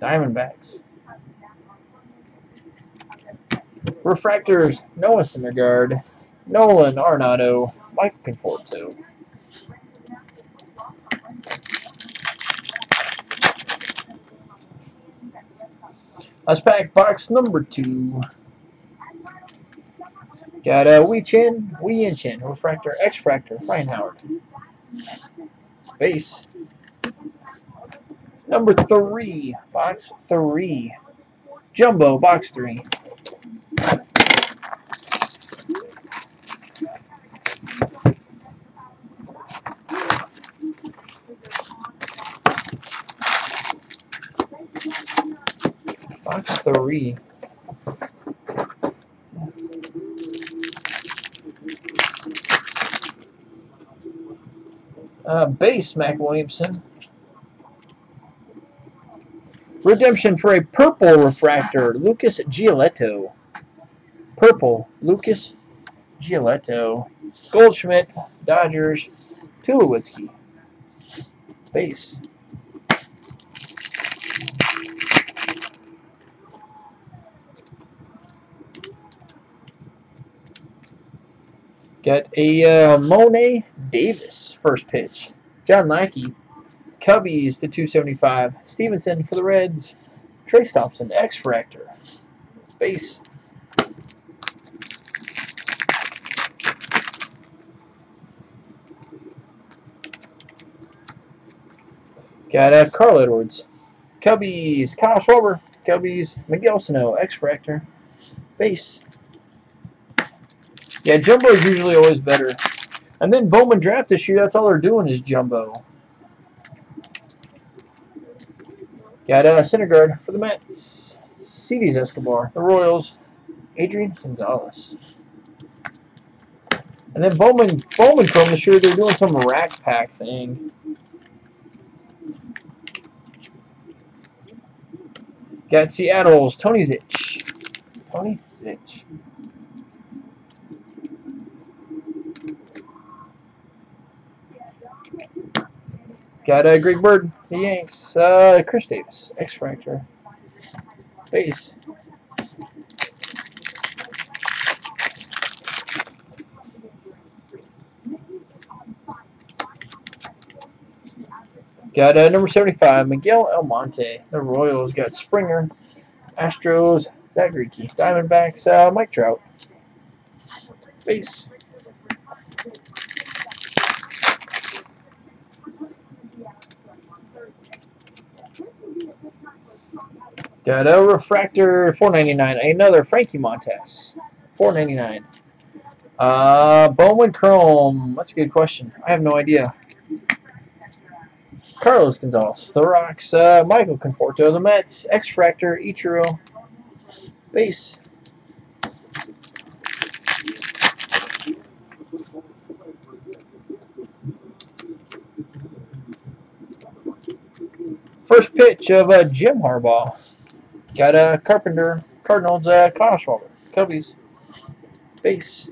Diamondbacks. Refractors, Noah Syndergaard, Nolan Arenado, Mike Conforto. Let's pack box number two. Got a uh, Wei Chen, Wei Yin Chen, Refractor, X-Fractor, Ryan Howard. Base. Number three, box three. Jumbo, box three. Box three. Uh, base, Mac Williamson. Redemption for a purple refractor, Lucas Giolito. Purple, Lucas Giolito. Goldschmidt, Dodgers, Tulowitzki. Base. Got a uh, Mo'ne Davis first pitch. John Lackey, Cubbies to 275. Stephenson for the Reds. Trayce Thompson, X-Fractor. Base. Got uh, Carl Edwards. Cubbies, Kyle Schwarber. Cubbies, Miguel Sano, X-Fractor. Base. Yeah, Jumbo is usually always better. And then Bowman draft year, that's all they're doing is Jumbo. Got uh, Syndergaard for the Mets. CD's Escobar. The Royals. Adrian Gonzalez. And then Bowman, Bowman Chrome this year, they're doing some rack pack thing. Got Seattle's Tony Zych. Tony Got uh, Greg Bird, the Yanks. Uh, Chris Davis, X-Fractor. Base. Got uh, number 75, Miguel Almonte. The Royals got Springer. Astros, Greinke. Diamondbacks, uh, Mike Trout. Base. Got a refractor, 4.99. Another Frankie Montas, 4.99. Uh, Bowman Chrome. That's a good question. I have no idea. Carlos Gonzalez, The Rocks, uh, Michael Conforto, The Mets, X-Fractor, Ichiro, Base. First pitch of uh, Jim Harbaugh. Got a Carpenter, Cardinals, uh, Kyle Schwarber, Cubbies, Base.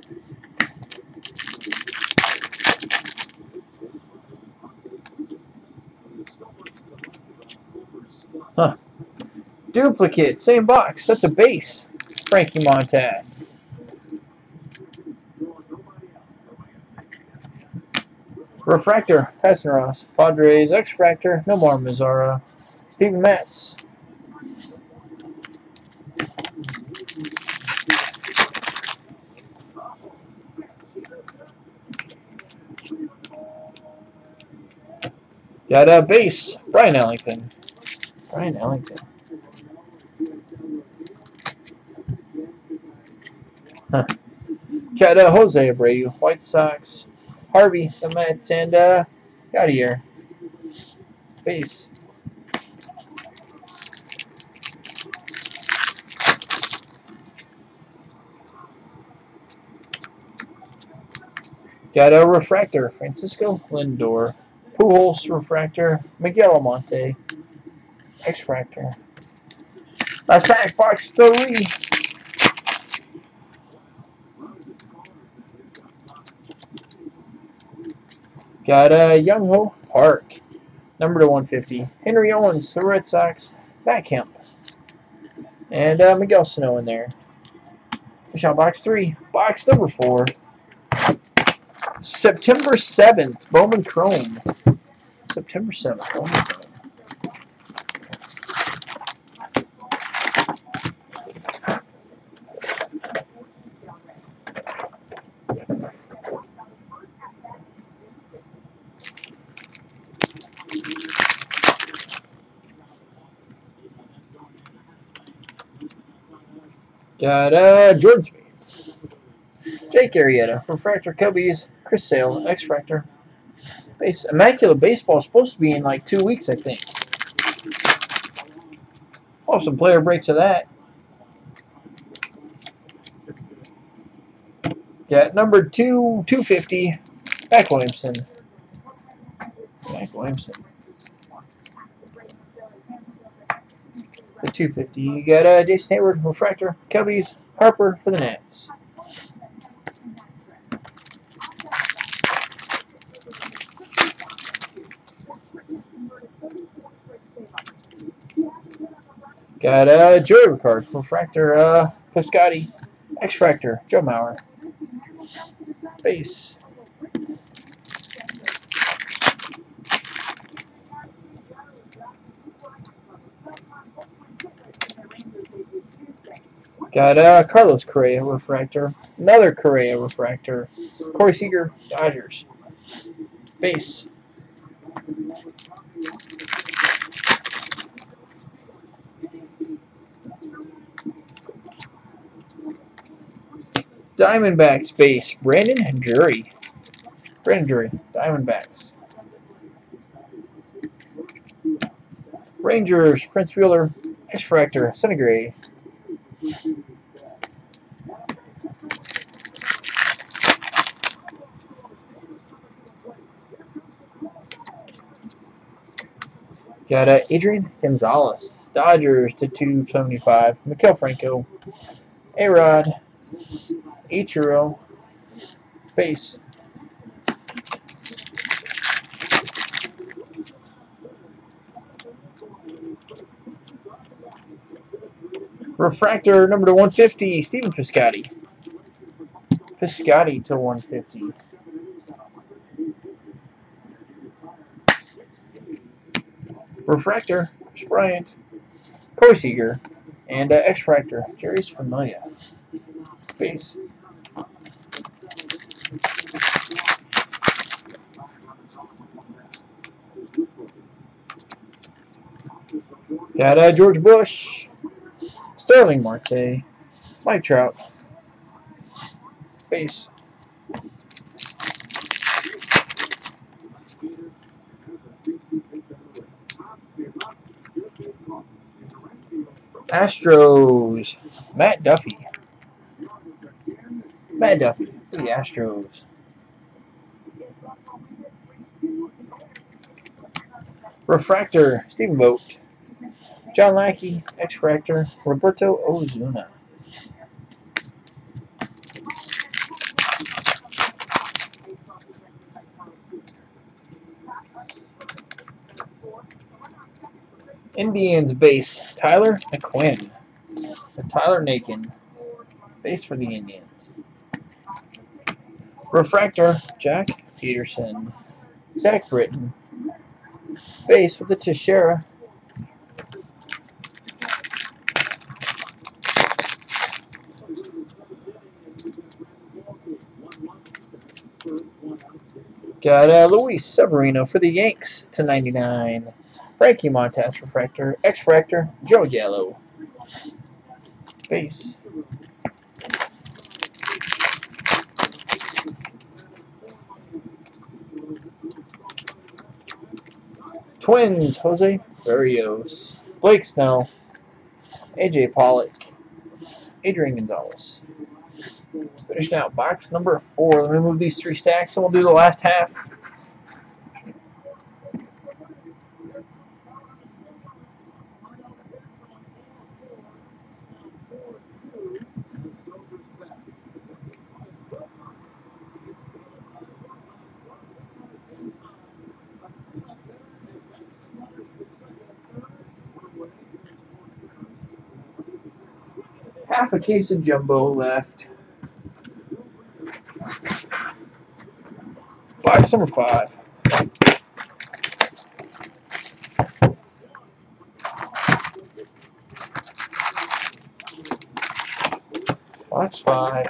Huh. Duplicate, same box. That's a base. Frankie Montas. Refractor, Tyson Ross. Padres, X-Fractor, Nomar Mazara. Steven Matz. Got a base, Brian Ellington. Brian Ellington. Huh. Got uh, Jose Abreu, White Sox, Harvey, the Mets, and uh, got here. Base. Got a refractor, Francisco Lindor. Pujols refractor, Miguel Almonte, X-Fractor. Attack box three. Got a uh, Byung Ho Park, number to 150. Henry Owens, the Red Sox, Kemp. And uh, Miguel Sano in there. Michelle box three. Box number four. September 7th, Bowman Chrome. September 7th, Bowman Chrome. Got uh, George Jake Arrieta, Refractor Cubbies, Chris Sale, X-Fractor. Base, Immaculate Baseball is supposed to be in like two weeks, I think. Oh, some player breaks of that. Got number two, 250, Mac Williamson. Mac Williamson. The 250. You got uh, Jason Heyward, Refractor, Cubbies, Harper for the Nats. Got a uh, card, Refractor, uh, Piscotty, X-Fractor, Joe Mauer. Base. Got uh, Carlos Correa refractor, another Correa refractor, Corey Seager, Dodgers. Base. Diamondbacks base, Brandon Drury. Brandon Drury, Diamondbacks. Rangers, Prince Fielder, X-Fractor, Centigrade. Got uh, Adrian Gonzalez, Dodgers to 275. Maikel Franco, A-Rod, Ichiro, base. Refractor number to 150, Stephen Piscotty. Piscotty to 150. Refractor, Bryant, Corey Seager, and uh, X-Fractor, Jeurys Familia. Space. Got uh, George Bush, Starling Marte, Mike Trout, Base. Astros, Matt Duffy. Matt Duffy the Astros. Refractor, Stephen Vogt. John Lackey, X-Fractor, Roberto Osuna. Indians base, Tyler Naquin. Tyler Naquin, base for the Indians. Refractor, Jack Peterson. Zach Britton, base for the Teixeira. Got uh, Luis Severino for the Yanks to 99. Frankie Montas Refractor, X-Fractor, Joe Gallo. Base. Twins, Jose Berrios. Blake Snell. AJ Pollock. Adrian Gonzalez. Finishing out box number four. Let me move these three stacks and we'll do the last half. Half a case of jumbo left. Box number five. Box five.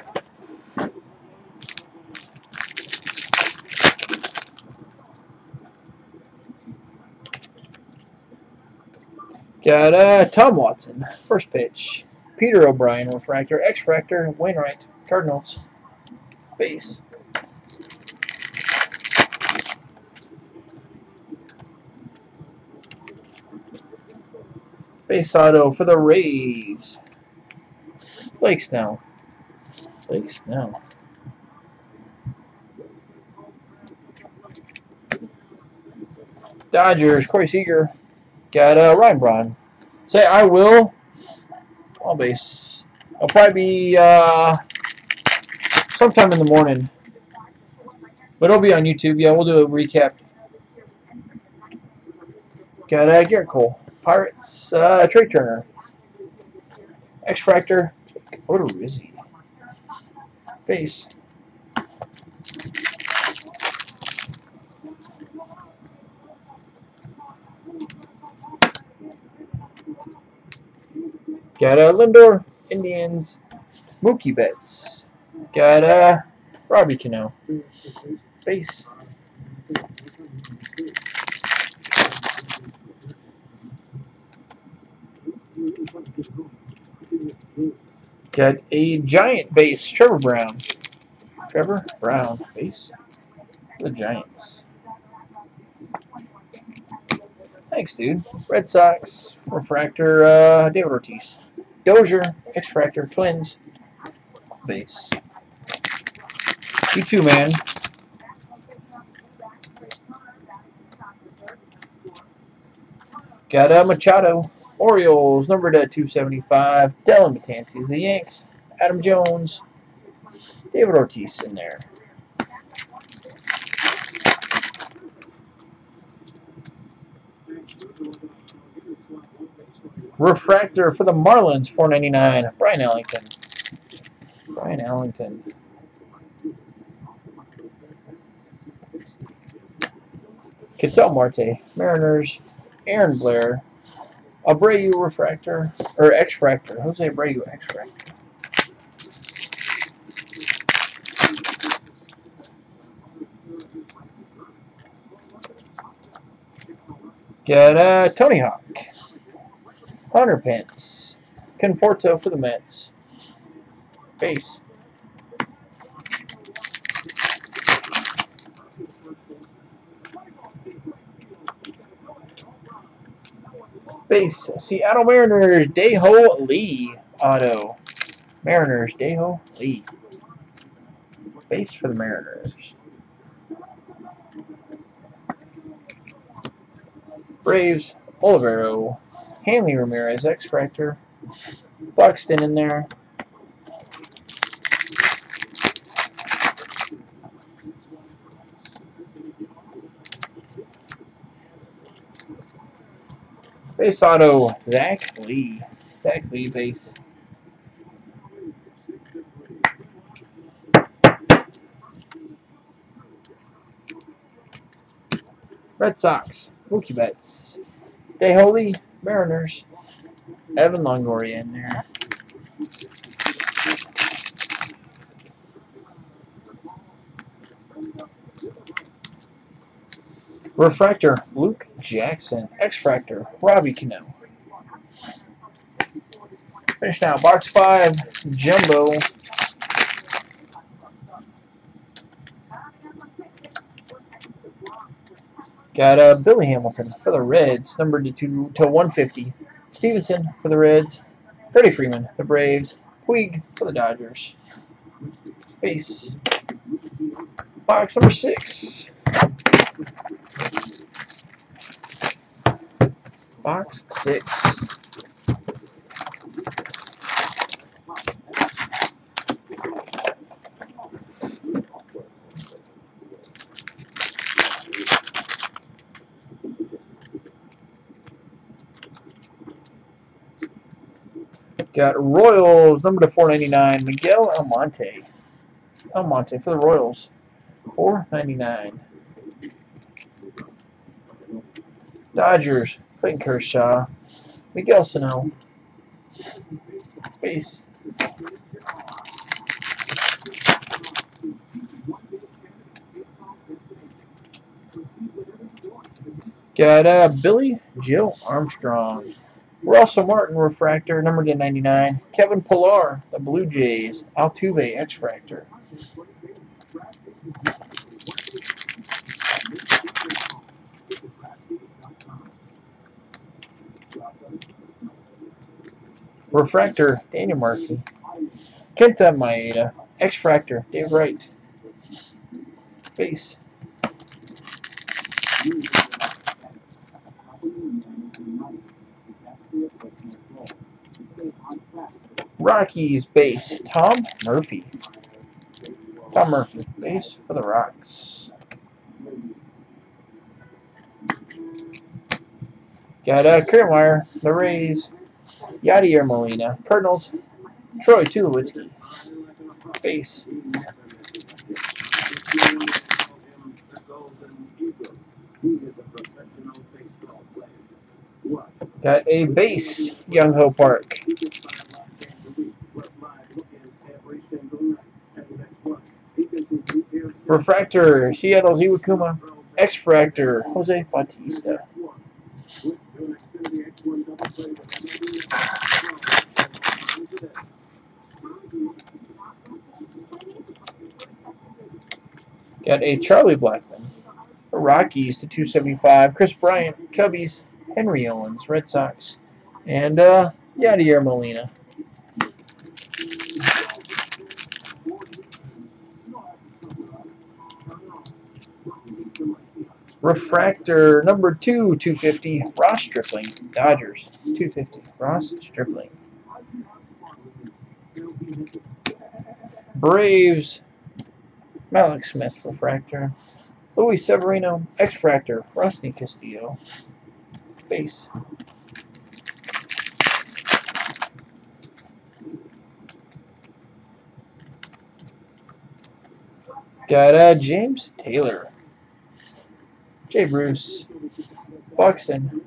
Got uh, Tom Watson, first pitch. Peter O'Brien, Refractor, X-Fractor, Wainwright, Cardinals, base. Base auto for the Rays. Blake Snell. Blake Snell. Dodgers, Corey Seager. Got uh, Ryan Braun. Say I will I'll base. I'll probably be uh, sometime in the morning. But it'll be on YouTube. Yeah, we'll do a recap. Got uh, Gerrit Cole. Pirates, uh, Trea Turner. X-Fractor. Rizzi. Base. Got a Lindor, Indians, Mookie Betts. Got a Robbie Cano. Base. Got a giant base, Trevor Brown. Trevor Brown, base. The Giants. Thanks, dude. Red Sox, Refractor, uh, David Ortiz. Dozier, X-Fractor, Twins, base. You too, man. Got a Machado, Orioles, numbered at 275. Dellin Betances, the Yanks. Adam Jones, David Ortiz in there. Refractor for the Marlins, 499. Brian Ellington. Brian Ellington. Ketel Marte, Mariners, Aaron Blair, Abreu Refractor, or X-Fractor, Jose Abreu X-Fractor. Get uh, Tony Hawk. Hunter Pence. Conforto for the Mets. Base. Base, Seattle Mariners, Dae-Ho Lee auto. Mariners, Dae-Ho Lee. Base for the Mariners. Braves, Olivero, Hanley Ramirez, X-Fractor, Buxton in there. Base auto, Zach Lee. Zach Lee base. Red Sox, Mookie Betts. Dae-Ho Lee, Mariners. Evan Longoria in there. Refractor, Luke Jackson. X-Fractor, Robbie Cano. Finish now, box five, Jumbo. Got uh, Billy Hamilton for the Reds, number to, two, to 150. Stephenson for the Reds. Freddie Freeman, the Braves. Puig for the Dodgers. Base. Box number six. Box six. Got Royals, number to 499, Miguel Almonte. Almonte for the Royals. 499. Dodgers, Clayton Kershaw. Miguel Sano. Base. Got uh, Billie Joe Armstrong. Russell Martin refractor, number to 99. Kevin Pillar, the Blue Jays. Altuve X-Fractor. Refractor, Daniel Murphy. Kenta Maeda. X-Fractor, Dave Wright. Base. Rockies base, Tom Murphy. Tom Murphy, base for the Rocks. Got uh, Kiermaier, the Rays, Yadier Molina, Cardinals, Troy Tulowitzki, base. Got a base, Byung Ho Park. Refractor, Seattle's Iwakuma. X-Fractor, Jose Bautista. Got a Charlie Blackmon. The Rockies to 275. Kris Bryant, Cubbies. Henry Owens, Red Sox. And uh, Yadier Molina. Refractor number two, 250, Ross Stripling, Dodgers, 250, Ross Stripling. Braves, Mallex Smith, Refractor. Luis Severino, X-Fractor, Rusney Castillo, base. Got uh, James Taylor. Jay Bruce. Buxton.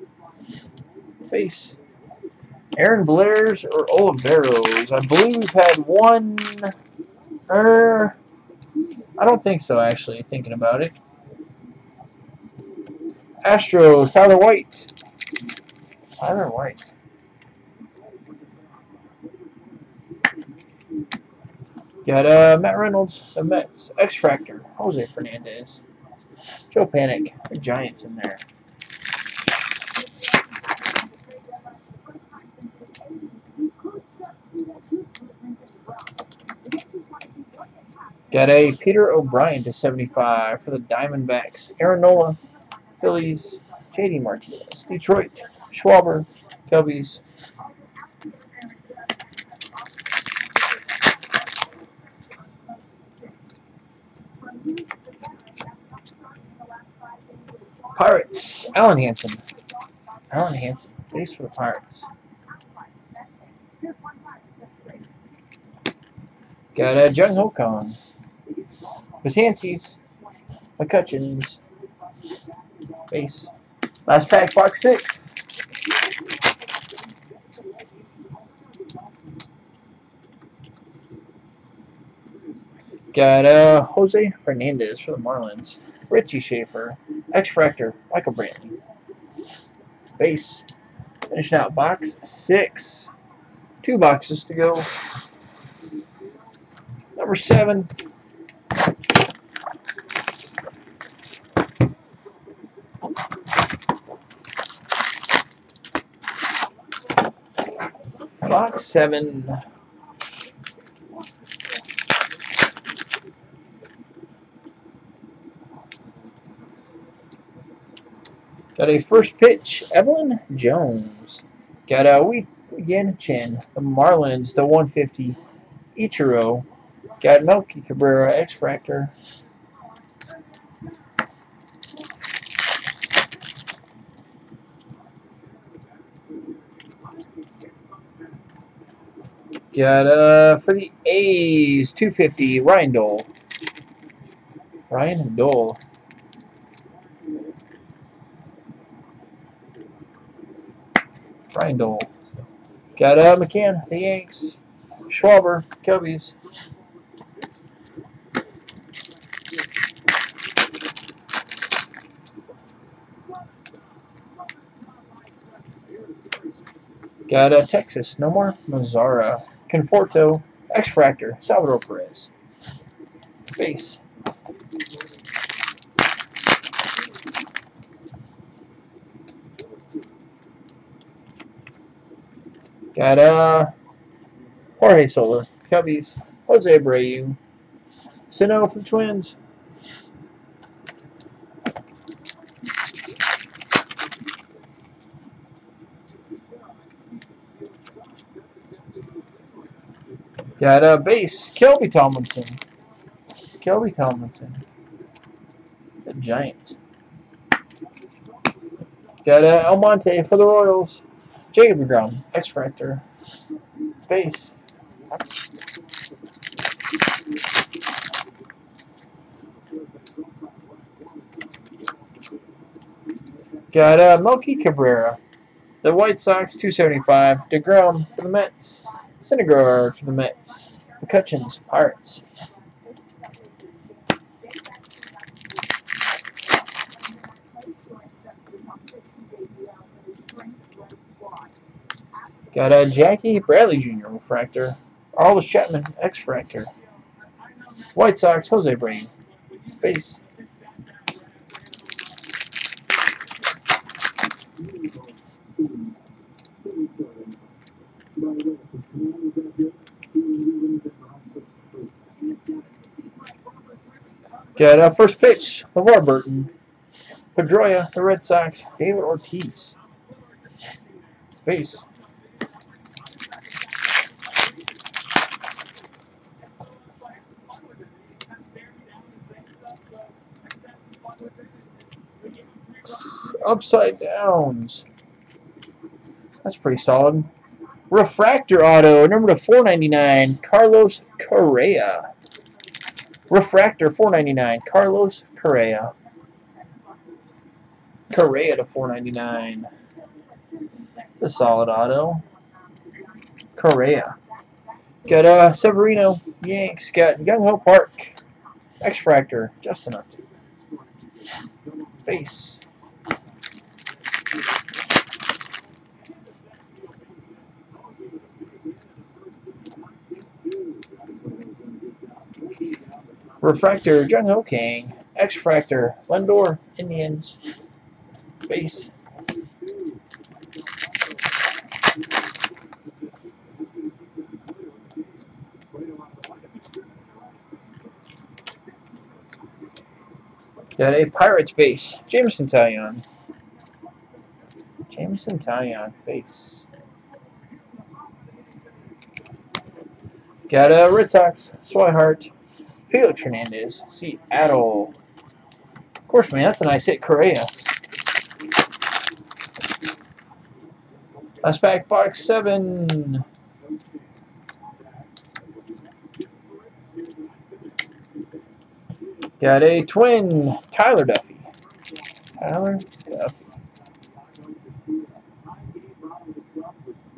Face. Aaron Blair's or Oliveros. I believe we've had one. Er, I don't think so, actually, thinking about it. Astros, Tyler White. Tyler White. Got uh, Matt Reynolds, the Mets, X Jose Fernandez, Joe Panik, the Giants in there. Got a Peter O'Brien to 75 for the Diamondbacks, Aaron Nola, Phillies, JD Martinez, Detroit, Schwarber, Cubbies. Pirates, Alen Hanson. Alen Hanson, base for the Pirates. Got a Jung Ho Kang. McCutchens. Base. Last pack, box six. Got uh, Jose Fernandez for the Marlins. Richie Shaffer. X-Fractor. Michael Brantley. Base. Finishing out box six. Two boxes to go. Number seven. Box seven. Got a first pitch, Evelyn Jones. Got a we again Chin, the Marlins, the 150, Ichiro. Got Melky Cabrera, X-Fractor. Got uh for the A's 250 Ryan Dull. Ryan Dull. Got uh McCann, the Yanks. Schwarber, Cubbies. Got uh, Texas, no more Mazzara. Conforto, X-Fractor, Salvador Perez. Base. Got uh, Jorge Soler, Cubbies, Jose Abreu, Sino from Twins. Got a uh, base, Kelby Tomlinson. Kelby Tomlinson. The Giants. Got a uh, Almonte for the Royals. Jacob DeGrom, X-Fractor. Base. Got uh, Melky Cabrera. The White Sox, 275. DeGrom for the Mets. Syndergaard for the Mets. McCutchens, Pirates. Got a Jackie Bradley Jr. refractor. Aroldis Chapman, X-Fractor. White Sox, Jose Brain. Base. Got uh, first pitch, LeVar Burton. Pedroia, the Red Sox. David Ortiz. Base. Upside downs. That's pretty solid. Refractor auto, number to 499, Carlos Correa. Refractor, 499, Carlos Correa. Correa to 499. The solid auto. Correa. Got uh, Severino, Yanks. Got Byung Ho Park. X-Fractor, Justin Upton. Base. Refractor, Jung Ho Kang. X-Fractor, Lindor, Indians. Base. Got a Pirates base. Jameson Taillon. Jameson Taillon base. Got a Red Sox. Swihart. Felix Hernandez. Seattle. Of course, man, that's a nice hit. Correa. Last pack, box seven. Got a twin, Tyler Duffey. Tyler Duffey.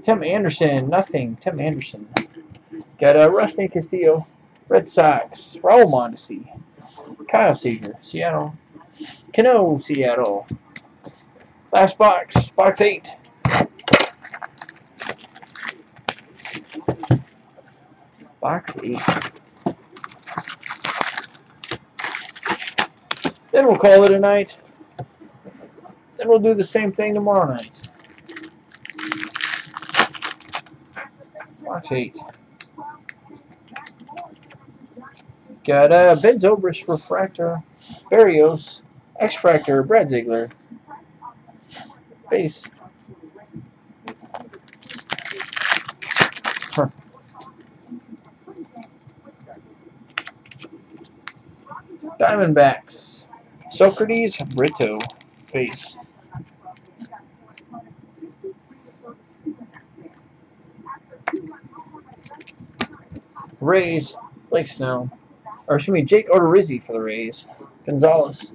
Tim Anderson, nothing. Tim Anderson. Got a Rusney Castillo, Red Sox. Raul Mondesi. Kyle Seager, Seattle. Cano, Seattle. Last box, box eight. Box eight. Then we'll call it a night. Then we'll do the same thing tomorrow night. Box eight. Got uh, Ben Zobrist, Refractor, Berrios, X-Fractor, Brad Ziegler, Base. Huh. Diamondbacks, Socrates, Brito, Base. Rays, Blake Snell. Or excuse me, Jake Odorizzi for the Rays. Gonzalez.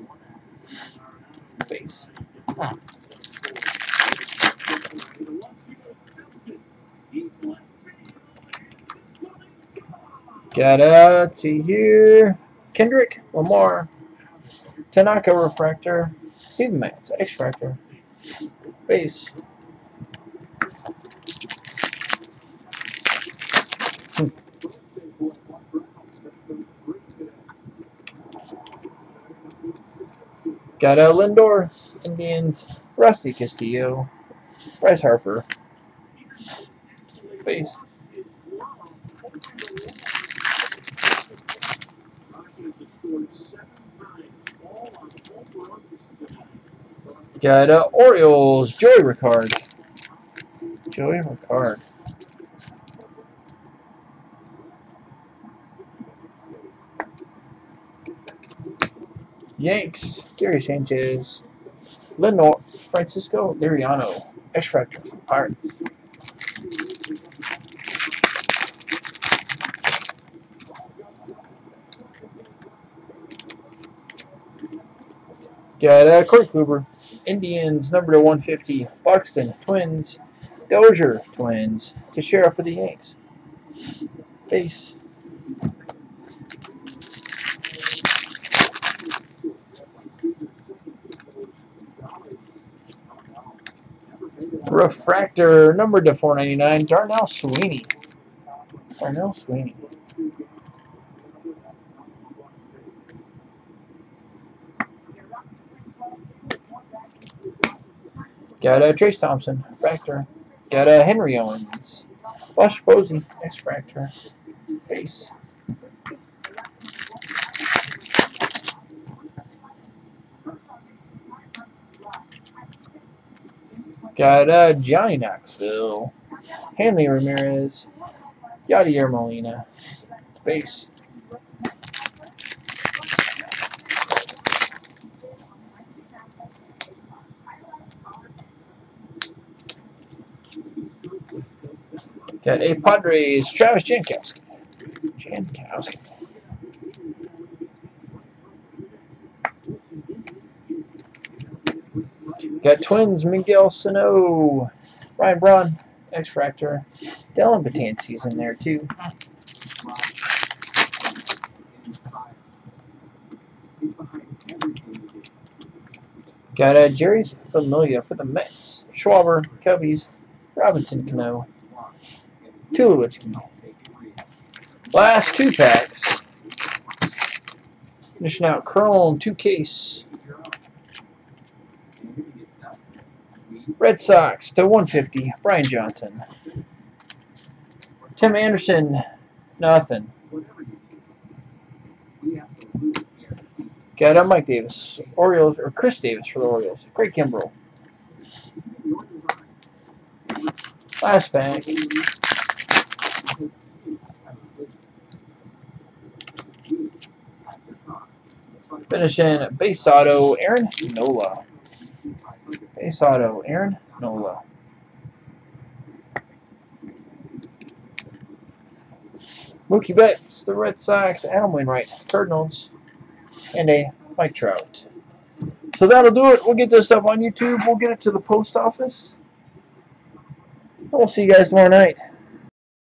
Base. Huh. Got let's see here. Kendrick, Lamar, Tanaka Refractor, Steven Matz, X-Fractor, Base. Got a Lindor, Indians, Rusney Castillo, Bryce Harper, Base. Got uh, Orioles, Joey Rickard. Joey Rickard. Yanks, Gary Sanchez, Lenore, Francisco Liriano, X-Fractor, Pirates. Got uh, Corey Kluber, Indians, number to 150, Buxton, Twins, Dozier, Twins, to Teixeira for the Yanks. Base. Refractor, number to 499, Darnell Sweeney. Darnell Sweeney. Got a Trayce Thompson, refractor. Got a Henry Owens. Buster Posey, X-Fractor. Base. Got uh, Johnny Knoxville. Hanley Ramirez. Yadier Molina. Base. Got a Padres, Travis Jankowski. Jankowski. Got Twins, Miguel Sano, Ryan Braun, X-Fractor, Dellin Betances in there too. Got uh, Jeurys Familia for the Mets, Schwarber, Cubbies, Robinson Cano, Tulowitzki. Last two packs. Finishing out Chrome, two case. Red Sox to 150, Brian Johnson. Tim Anderson, nothing. Got a Mike Davis, Orioles, or Chris Davis for the Orioles. Craig Kimbrel. Last pack. Finishing base auto, Aaron Nola. Base auto, Aaron Nola. Uh, Mookie Betts, the Red Sox, Adam Wainwright, Cardinals, and a Mike Trout. So that'll do it. We'll get this stuff on YouTube. We'll get it to the post office. We'll see you guys tomorrow night.